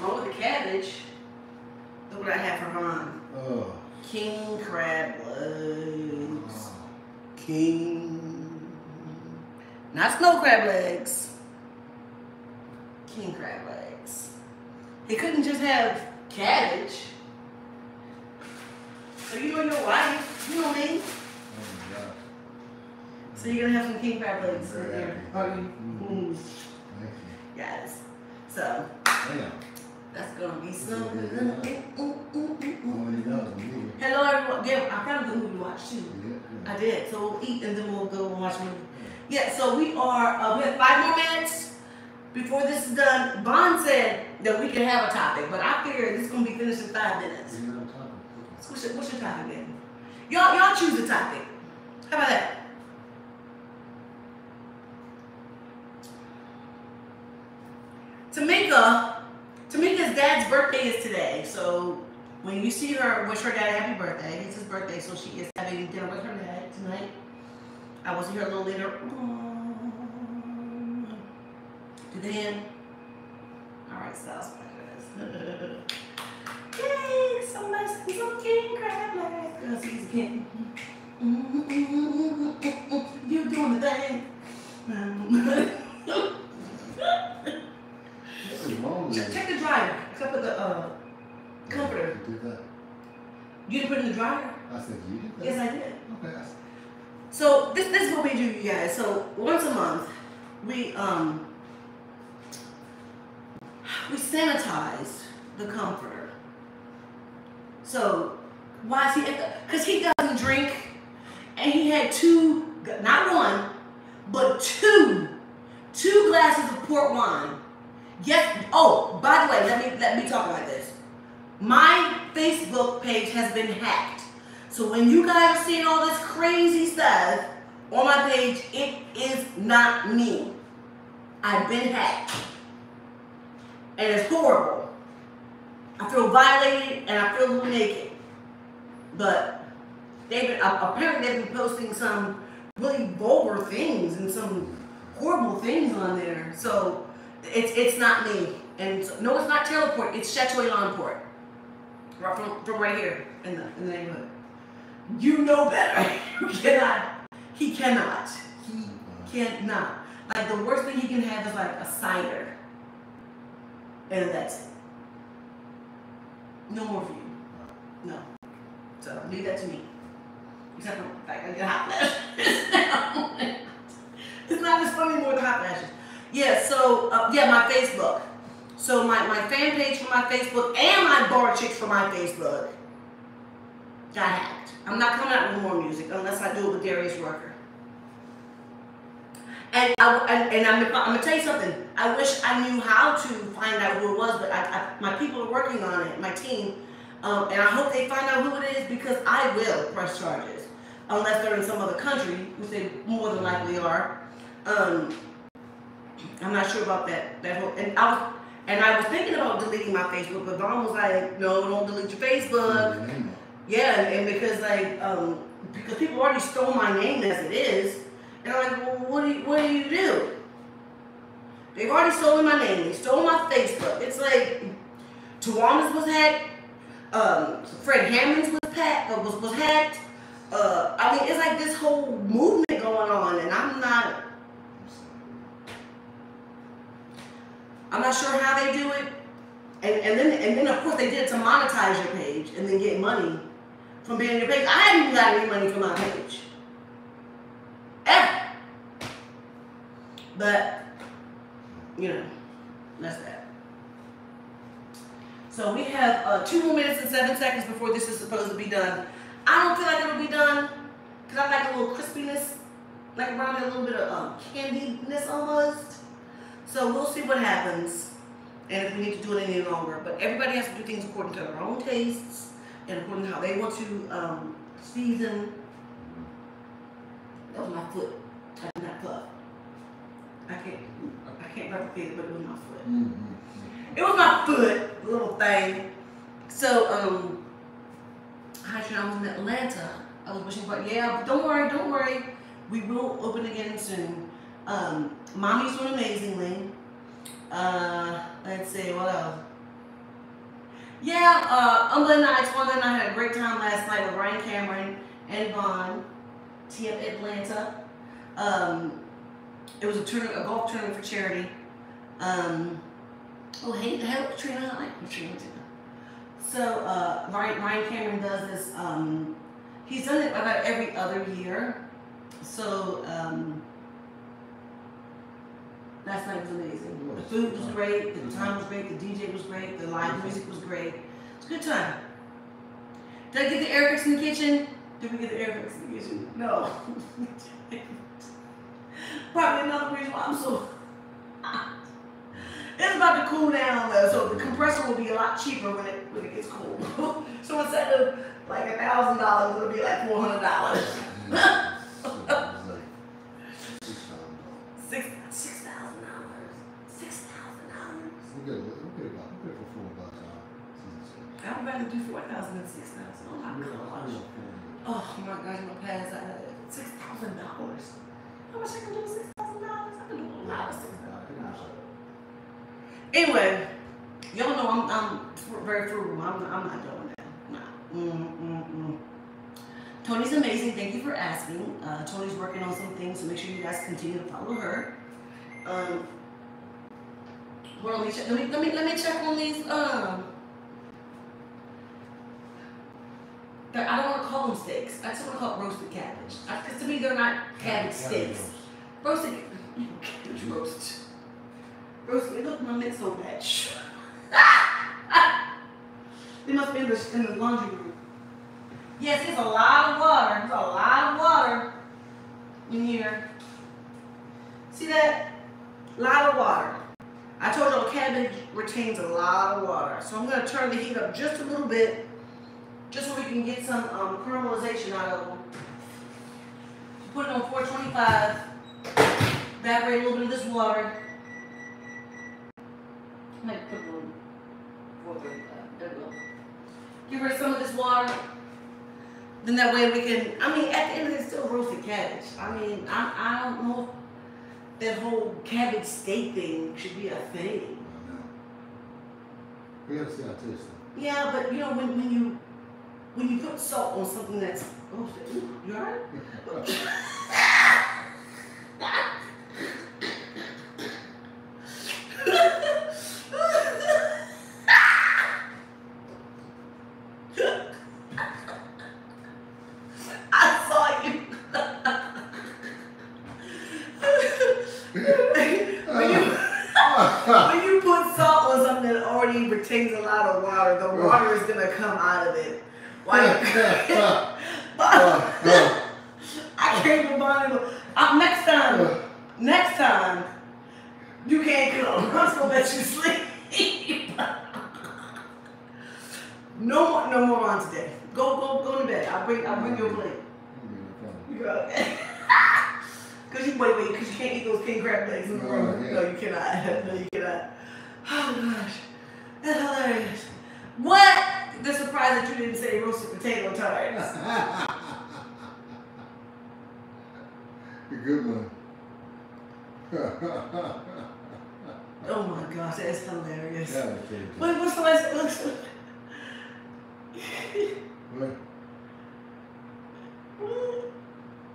along with the cabbage, look what I have for Ron. Oh. King crab legs. oh. King. Not snow crab legs. King crab legs. He couldn't just have cabbage. So you and your wife, you know me. Oh my God. So you're gonna have some king crab legs in there. happy. Are you? Mm. Mm. Thank Yes. So. Damn. that's gonna be Yeah. something. I only know the movie. Hello everyone. Yeah, I found a good movie to watch too. Yeah, I did. So we'll eat and then we'll go and watch a movie. Yeah, so we are, uh, we have five more minutes before this is done. Vaughn said that we can have a topic, but I figure this is going to be finished in five minutes. You know what I'm talking So what's, your, what's your topic then? Y'all, y'all choose the topic. How about that? Tamika, Tamika's dad's birthday is today, so when you see her, wish her dad a happy birthday. It's his birthday, so she is having dinner with her dad tonight. I was here a little later. To the end. All right, so that's Cause he's a king. You doing the thing. What is wrong with check, you? check the dryer. Except for the uh, comforter. You did that. You didn't put it in the dryer? I said, you did that? Yes, I did. Okay. I- So this this is what we do, you guys. So once a month, we um we sanitize the comforter. So why is he? Because he doesn't drink, and he had two, not one, but two, two glasses of port wine. Yes. Oh, by the way, let me let me talk about this. My Facebook page has been hacked. So when you guys are seeing all this crazy stuff on my page, it is not me. I've been hacked. And it's horrible. I feel violated and I feel a little naked. But they've been, uh, apparently they've been posting some really vulgar things and some horrible things on there. So it's it's not me. No, it's not Taylorport. It's Chateau Lawnport. Right from, from right here in the, in the neighborhood. You know better. You cannot. He cannot. He cannot. Like the worst thing he can have is like a cider. And that's it. No more for you. No. So leave that to me. Except for the fact I get hot flashes. it's not as funny anymore with hot flashes. Yeah, so uh, yeah, my Facebook. So my, my fan page for my Facebook and my bar chicks for my Facebook got hacked. I'm not coming out with more music unless I do it with Darius Rucker. And, I, and, and I'm, I'm gonna tell you something. I wish I knew how to find out who it was, but I, I, my people are working on it, my team, um, and I hope they find out who it is because I will press charges unless they're in some other country, which they more than likely are. Um, I'm not sure about that. That whole and I was and I was thinking about deleting my Facebook, but Vaughn was like, "No, don't delete your Facebook." Name Yeah, and, because like um, because people already stole my name as it is, and I'm like, well, what do you, what do you do? They've already stolen my name. They stole my Facebook. It's like Towanda's was hacked. Um, Fred Hammond's was hacked. Uh, was was hacked. Uh, I mean, it's like this whole movement going on, and I'm not. I'm not sure how they do it. And, and then and then of course they did it to monetize your page and then get money from being your page. I haven't got any money from my page. Ever. But you know, that's that. So we have uh, two more minutes and seven seconds before this is supposed to be done. I don't feel like it'll be done because I like a little crispiness, like around a little bit of um, candiness almost. So we'll see what happens and if we need to do it any longer. But everybody has to do things according to their own tastes and according to how they want to um, season. That was my foot touching that puff. I can't, I can't replicate it, but it was my foot. Mm-hmm. It was my foot, little thing. So, um, actually, I was in Atlanta. I was wishing but yeah, don't worry, don't worry. We will open again soon. Um, Mommy's doing amazingly. Uh, let's see, what else? Yeah, uh, Umbrella Nights, Wanda and I had a great time last night with Ryan Cameron and Vaughn, TF Atlanta. Um, it was a tournament, a golf tournament for charity. Um, oh, hey, hello, Katrina. I like Katrina too. So, uh, Ryan, Ryan Cameron does this, um, he's done it about every other year. So, um, last night was amazing. The food was great, the time was great, the DJ was great, the live music was great. It's a good time. Did I get the air in the kitchen? Did we get the air in the kitchen? No. Probably another reason why I'm so hot. It's about to cool down though, so the compressor will be a lot cheaper when it when it gets cold. so instead of like a thousand dollars, it'll be like four hundred dollars. Six six thousand dollars. Six thousand dollars. We get, we get about, we get for four bucks an hour. I would rather do four thousand than six thousand. Oh my gosh. Gonna pass out six thousand dollars. How much I can do six thousand dollars? I can do a lot of six thousand dollars. Anyway, y'all know I'm I'm very frugal. I'm I'm not doing that. Nah. Mm, mm, mm. Toni's amazing. Thank you for asking. Uh, Toni's working on some things, so make sure you guys continue to follow her. Um, let me check. Let me let me let me check on these. Um, they're- I don't want to call them steaks. I just want to call it roasted cabbage. Because to me, they're not cabbage sticks. Roasted cabbage roast. Roasted. Look, my lips so bad. They must be in the, in the laundry room. Yes, it's a lot of water. There's a lot of water in here. See that? A lot of water. I told y'all cabbage retains a lot of water. So I'm going to turn the heat up just a little bit just so we can get some um, caramelization out of them. Put it on 425. Evaporate a little bit of this water. Might put it on 435. There we go. Rid of some of this water. Then that way we can, I mean, at the end of it, it's still roasted cabbage. I mean, I, I don't know if that whole cabbage steak thing should be a thing. We gotta see how it tastes. Yeah, but you know, when, when you when you put salt on something that's roasted, ooh, you alright? I saw you. when you when you put salt on something that already retains a lot of water. The water is gonna come out of it. Like, I can't even buy it. Uh, next time, next time, you can't come. I'm just gonna let you sleep. no more, no more on today. Go, go, go to bed. I'll bring, I'll bring you a plate. You go. Cause you wait, wait, cause you can't eat those king crab legs in the Oh, room. yeah. No, you cannot. No, you cannot. Oh gosh, that's hilarious. What? The surprise that you didn't say roasted potato tarts. Good one. Oh my gosh, that's hilarious. Cabbage cake. Wait, what's the last? What's the, What?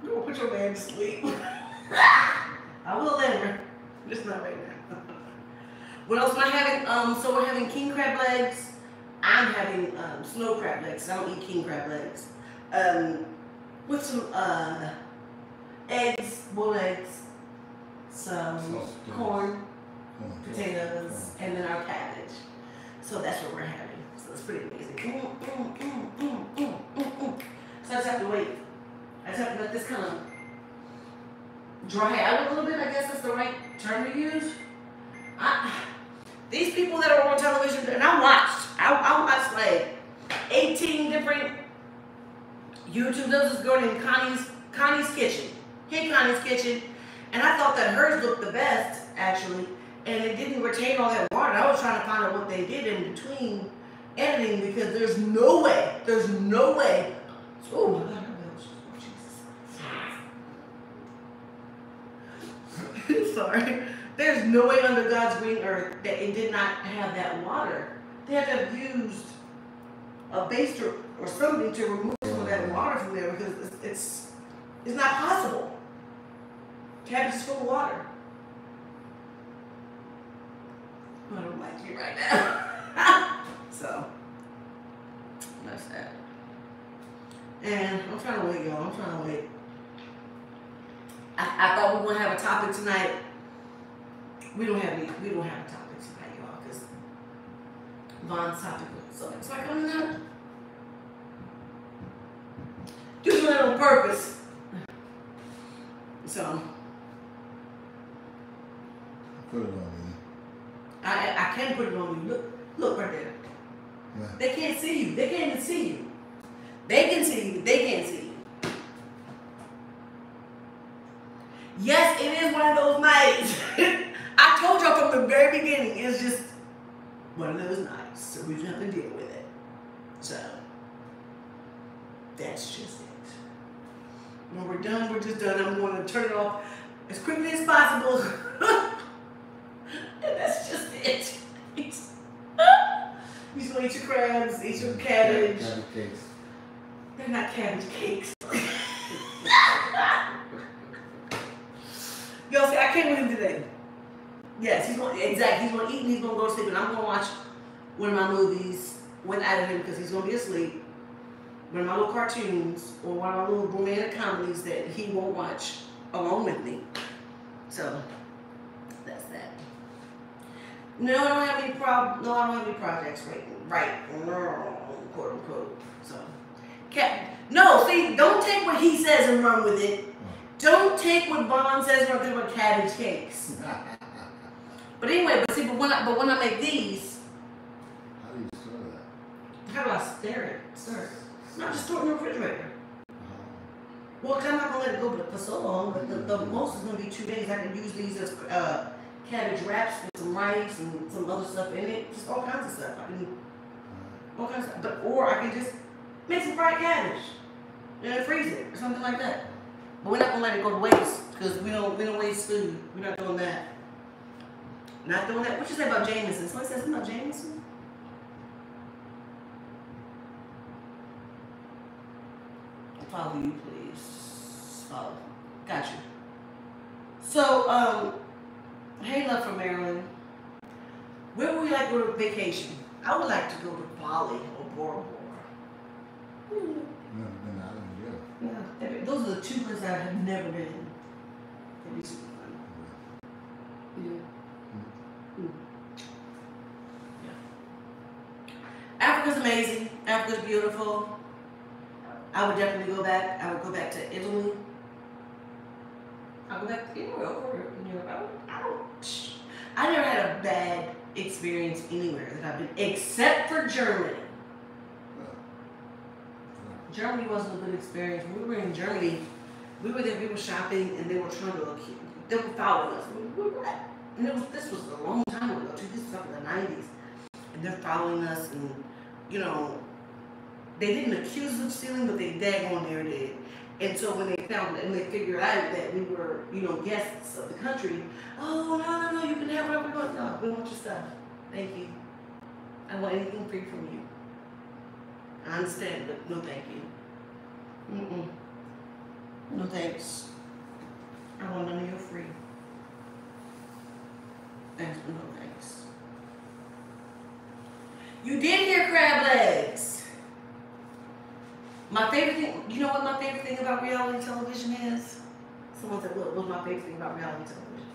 Go put your man to sleep. I will later. Just not right now. what else am I having? Um, so we're having king crab legs. I'm having um, snow crab legs. I don't eat king crab legs. Um, with some uh, eggs, boiled eggs, some corn, potatoes, and then our cabbage. So that's what we're having. So it's pretty amazing. Mm, mm, mm, mm, mm, mm. So I just have to wait. I just have to let this kind of dry out a little bit. I guess that's the right term to use. I, these people that are on television, and I watched, I, I watched like 18 different YouTube. There was this girl Connie's Connie's Kitchen. Hey Connie's Kitchen. And I thought that hers looked the best, actually and it didn't retain all that water. I was trying to find out what they did in between editing because there's no way, there's no way. Oh my God. Oh, Jesus. Sorry. There's no way under God's green earth that it did not have that water. They had to have used a baster or something to remove some of that water from there because it's it's, it's not possible. Is full of water. I don't like you right now. so, that's that. And I'm trying to wait, y'all. I'm trying to wait. I, I thought we were gonna have a topic tonight. We don't have any. We don't have a topic tonight, y'all, because Vaughn's topic was so it's like coming out. Doing it on purpose. So Put it on me. I I can put it on you. Look, look right there. Yeah. They can't see you. They can't even see you. They can see you. They can't see you. Yes, it is one of those nights. I told y'all from the very beginning, it's just one of those nights. So we just have to deal with it. So that's just it. When we're done, we're just done. I'm going to turn it off as quickly as possible. and that's just it. You just gonna eat your crabs, eat your cabbage. Cabbage cakes. They're not cabbage cakes. Yo, see, I came with him today. Yes, he's going exactly. He's gonna eat and he's gonna go to sleep, and I'm gonna watch one of my movies without him because he's gonna be asleep. One of my little cartoons or one of my little romantic comedies that he won't watch along with me. So that's that. No, I don't have any prob. No, I don't have any projects right, right, quote unquote. So, Cap. No, see, don't take what he says and run with it. Mm. Don't take what Vaughn says and run with cabbage cakes. But anyway, but see, but when I, but when I make these, How do you store that? how do I stir it? Stir it. Not just store it in the refrigerator. Oh, Well, I'm not gonna let it go for so long, but the, the most is gonna be two days. I can use these as uh, cabbage wraps with some rice and some other stuff in it, just all kinds of stuff. I can all kinds of stuff. But or I can just make some fried cabbage and freeze it or something like that. But we're not gonna let it go to waste because we don't we don't waste food. We're not doing that. Not doing that. What you say about Jameson? Somebody said something about Jameson? Follow you, please. Follow. Got you. So, um, hey, love from Maryland. Where would we like to go to vacation? I would like to go to Bali or Bora Bora. Never been out in jail. Yeah, those are the two places I have never been. That'd be super fun. Yeah. Mm. Yeah. Africa's amazing. Africa's beautiful. I would definitely go back. I would go back to Italy. I would go back to anywhere over in Europe. I, don't, I don't. I never had a bad experience anywhere that I've been, except for Germany. Germany wasn't a good experience. When we were in Germany, we were there, we were shopping, and they were trying to accuse, they were following us. We were like, and it was, this was a long time ago, too. This up in the 90s. And they're following us, and, you know, they didn't accuse us of stealing, but they daggone there did. And so when they found and they figured out that we were, you know, guests of the country, oh no no no, you can have whatever you want. No, we want your stuff. Thank you. I want anything free from you. I understand, but no thank you. Mm-mm. No thanks. I want none of your free. But no thanks. You did hear crab legs. My favorite thing, you know what my favorite thing about reality television is? Someone said, what was my favorite thing about reality television?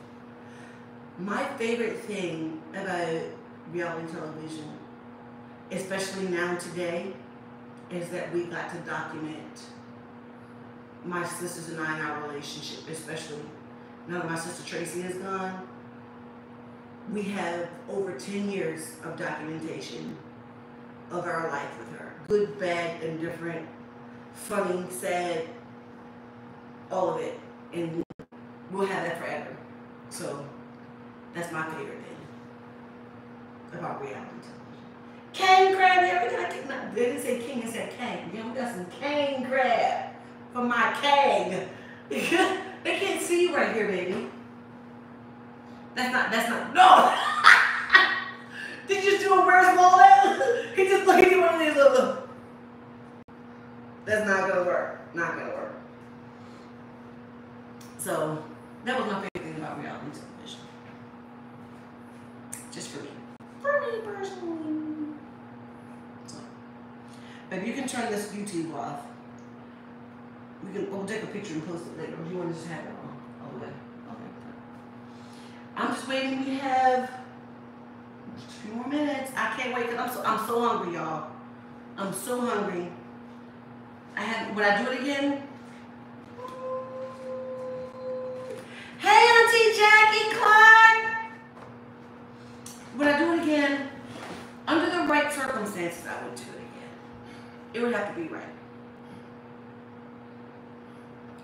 My favorite thing about reality television, especially now today, is that we got to document my sisters and I in our relationship, especially now that my sister Traci is gone. We have over 10 years of documentation of our life with her. Good, bad, and different funny, sad, all of it. And we'll have that forever. So that's my favorite thing about reality. Cane crab, yeah, we got king. They didn't say king, they said cane. Yeah, we got some cane crab for my keg. they can't see you right here, baby. That's not, that's not, no! Did you just do a where's Waldo? he just looked at one of these little, that's not gonna work. Not gonna work. So that was my favorite thing about reality television. Just for me. For me personally. So but you can turn this YouTube off. We can we'll take a picture and post it later. Or you want to just have it on all the way. Okay. I'm just waiting. We have a few more minutes. I can't wait. Cause I'm so I'm so hungry, y'all. I'm so hungry. I have, would I do it again? Hey, Auntie Jackie Clark! Would I do it again? Under the right circumstances, I would do it again. It would have to be right.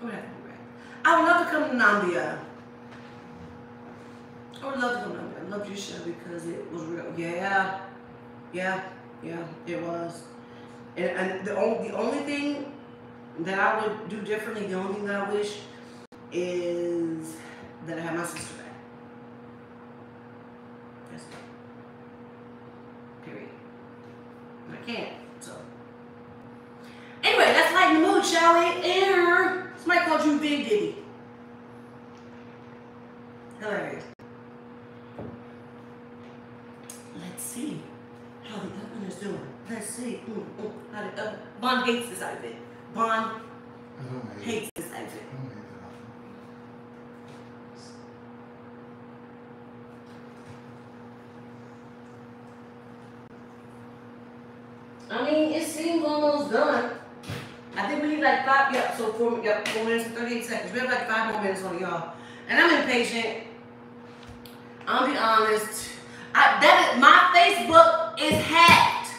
It would have to be right. I would love to come to Nambia. I would love to. I loved your show because it was real. Yeah, yeah, yeah, it was. And, and the only the only thing that I would do differently, the only thing that I wish is that I had my sister back. That's it. Period. And I can't, so. Anyway, let's lighten the mood, shall we? Air. Somebody called you Big Diddy. Hilarious. Let's see how the other one is doing. Let's see. Mm, mm, how the Vaughn hates this outfit. Vaughn hates this outfit. I mean, it seems almost done. I think we need like five, yeah, so four, yeah, four minutes and 38 seconds. We have like five more minutes on y'all. And I'm impatient. I'll be honest. I, that is, my Facebook is hacked.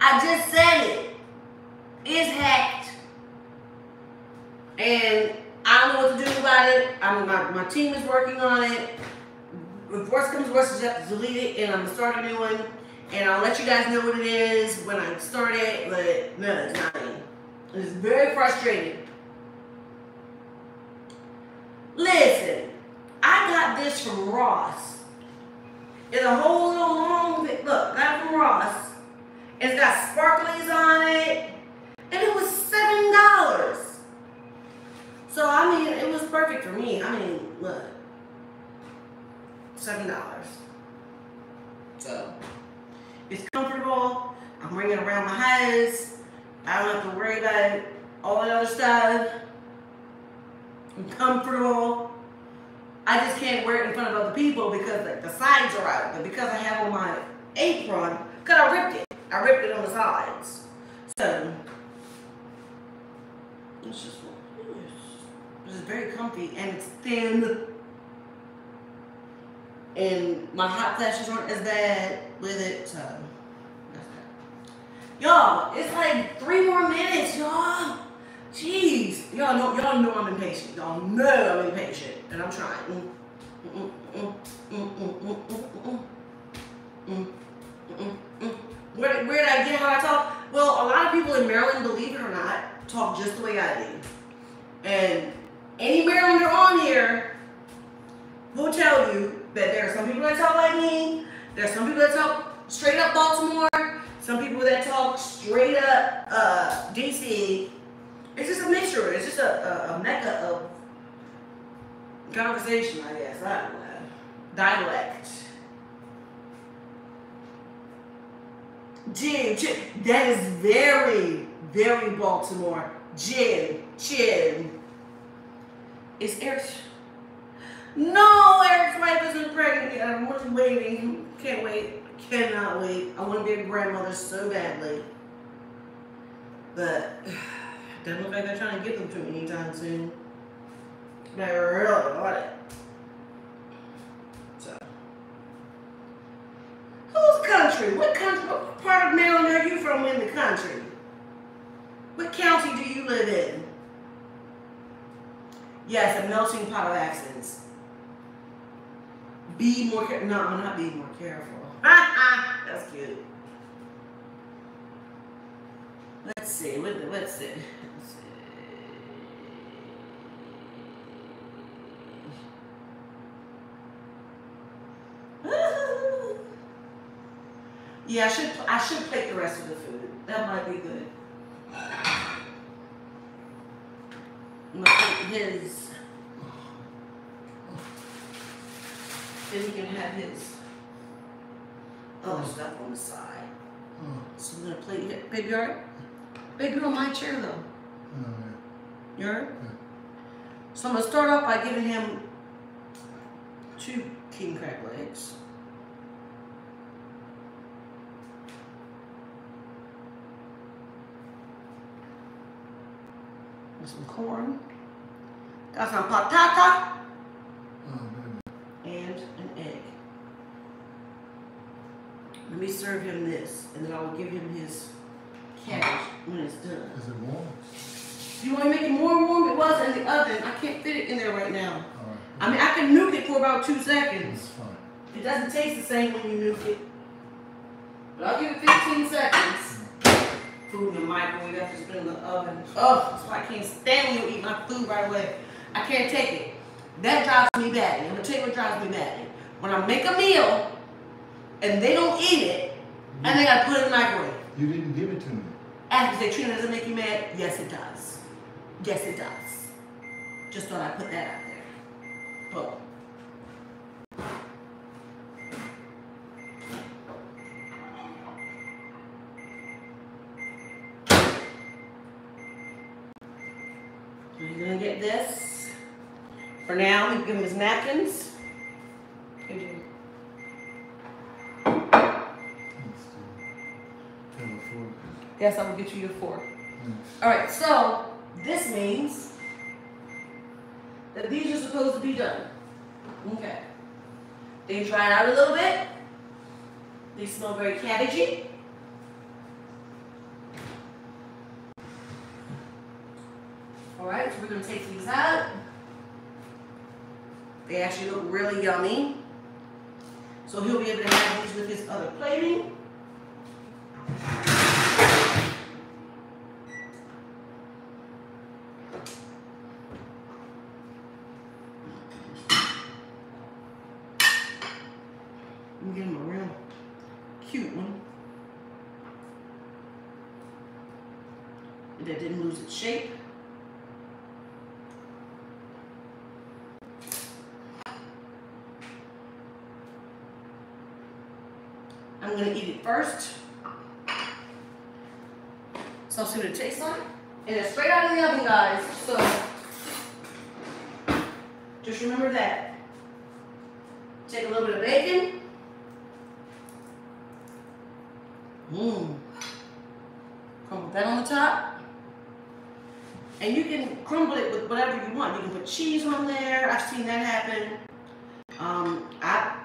I just said it. It's hacked. And I don't know what to do about it. I mean, my, my team is working on it. If worst comes worst, just delete it and I'm gonna start a new one. And I'll let you guys know what it is when I start it, but no, it's not me. It's very frustrating. Listen, I got this from Ross. It's a whole little long. Look, got it from Ross. It's got sparklies on it. And it was seven dollars. So I mean it was perfect for me. I mean, look. Seven dollars. So it's comfortable. I'm bringing it around my house. I don't have to worry about all that other stuff. I'm comfortable. I just can't wear it in front of other people because like, the sides are out. But because I have on my apron, because I ripped it. I ripped it on the sides. So it's just it's very comfy and it's thin. And my hot flashes aren't as bad with it, so. Y'all, it's like three more minutes, y'all. Jeez, y'all know y'all know I'm impatient. Y'all know I'm impatient, and I'm trying. Where, where did I get how I talk? Well, a lot of people in Maryland, believe it or not, talk just the way I do. And any Marylander on here will tell you that there are some people that talk like me. There are some people that talk straight up Baltimore. Some people that talk straight up uh, DC. It's just a mixture. It's just a, a, a mecca of conversation, I guess. I don't know. Dialect. Jim, Jim, that is very, very Baltimore. Jim, Jim. Is Eric? No, Eric's wife isn't pregnant. I'm really waiting. Can't wait. Cannot wait. I want to be a grandmother so badly. But doesn't look like they're trying to give them to me anytime soon. They really want it. So. Whose country? What country? What part of Maryland are you from in the country? What county do you live in? Yes, a melting pot of accents. Be more careful. No, I'm not being more careful. That's cute. Let's see. Let, let's see. Let's see. Yeah, I should I should plate the rest of the food. That might be good. I'm gonna plate his. Then he can have his other hmm. stuff on the side. Oh, So I'm gonna plate it. Alright? Baby, you're on my chair though. oh, You alright? So I'm gonna start off by giving him two king crab legs. With some corn. Got some patata and an egg. Let me serve him this, and then I will give him his cabbage when it's done. Is it warm? You want to make it more warm? It was in the oven. I can't fit it in there right now. Right. I mean, I can nuke it for about two seconds. fine. It doesn't taste the same when you nuke it. But I'll give it 15 seconds. Food in the microwave after it's been in the oven. Oh, that's why I can't stand when you eat my food right away. I can't take it. That drives me batty. I'm gonna tell you what drives me batty. When I make a meal and they don't eat it, and they gotta put it in the microwave. You didn't give it to me. After they Trina, does it make you mad? Yes, it does. Yes, it does. Just thought I'd put that out there. Boom. So He's gonna get this. For now, we give him his napkins. Here, Jim. Let's do it. Tell the food. Yes, I will get you your fork. Thanks. All right, so this means that these are supposed to be done. Okay. They dried out a little bit. They smell very cabbagey. Right, so we're gonna take these out. They actually look really yummy. So he'll be able to have these with his other plating. I'm getting a real cute one. That didn't lose its shape. I'm gonna eat it first. So what it tastes like. And it's straight out of the oven, guys. So just remember that. Take a little bit of bacon. Mmm. Crumble that on the top. And you can crumble it with whatever you want. You can put cheese on there. I've seen that happen. Um, I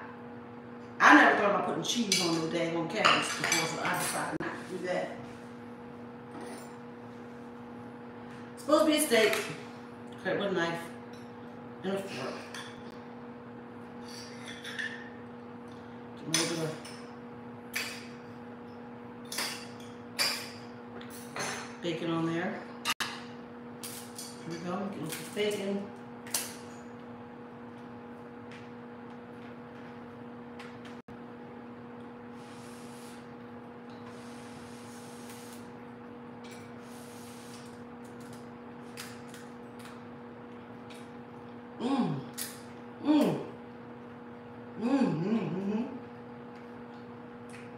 putting cheese on the daggone cabbage before, I decided not to do that. supposed to be a steak. Cut with a knife and a fork. A little bit of bacon on there. Here we go. Get some bacon. Mmm. Mmm. Mmm. Mmm. Mmm.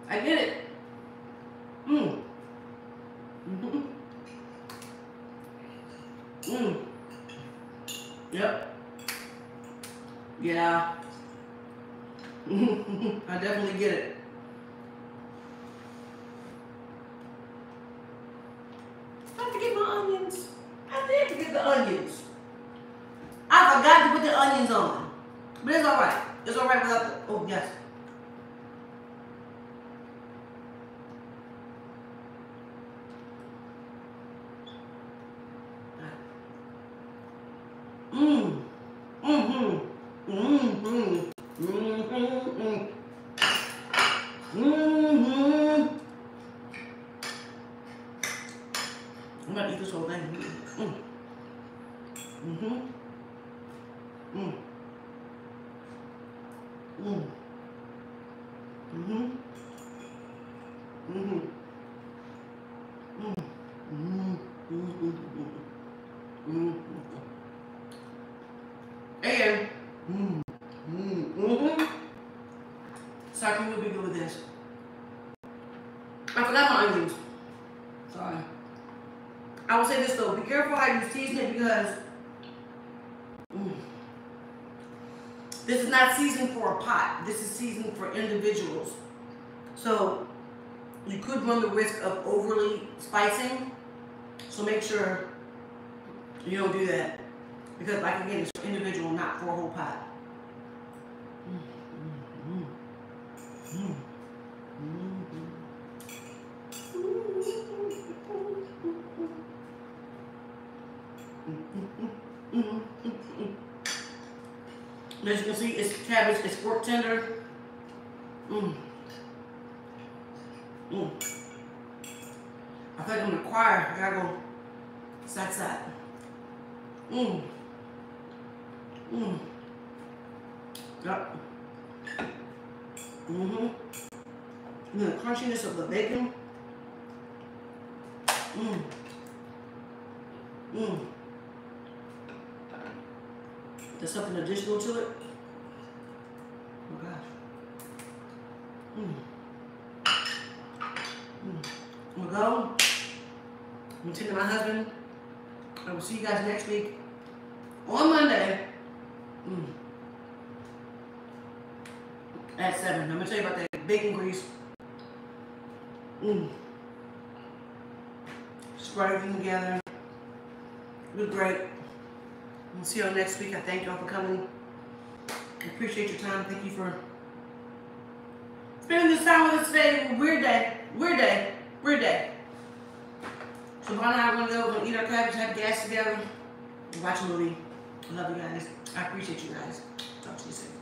I get it. Mmm. Mmm. Mmm. Yep. Yeah. I definitely get it. I have to get my onions. I did forget the onions. I forgot to put the onions on. But it's alright. It's alright without the. Oh, yes. Mmm. Mmm. Mmm. Mmm. Mmm. Mmm. I'm gonna eat this whole thing. Mmm. Mm-hmm. Mm. Mm. Mhm. Mhm. Mm. Mm. Mm. Mm. And mm. Mm. Mhm. Sorry, we'll be good with this. I forgot my onions. Sorry. I will say this though, be careful how you season it because mm, this is not seasoned for a pot. This is seasoned for individuals. So you could run the risk of overly spicing. So make sure you don't do that. Because like again, it's individual, not for a whole pot. As you can see, it's cabbage, it's pork tender. Mmm. Mmm. I think I'm in the choir. I gotta go side side. Mmm. Mmm. Yep. Mm-hmm. And the crunchiness of the bacon. Mmm. Mmm. There's something additional to it. Oh gosh. Mmm. Mm. I'm gonna go. I'm gonna to my husband. I will see you guys next week on Monday. Mm. At 7. I'm gonna tell you about that bacon grease. Mmm. Spread everything together. It was great. We'll see y'all next week. I thank y'all for coming. I appreciate your time. Thank you for spending this time with us today. Weird day. Weird day. Weird day. So Vaughn and I are gonna go and eat our cabbage, have gas together, watch a movie. I love you guys. I appreciate you guys. Talk to you soon.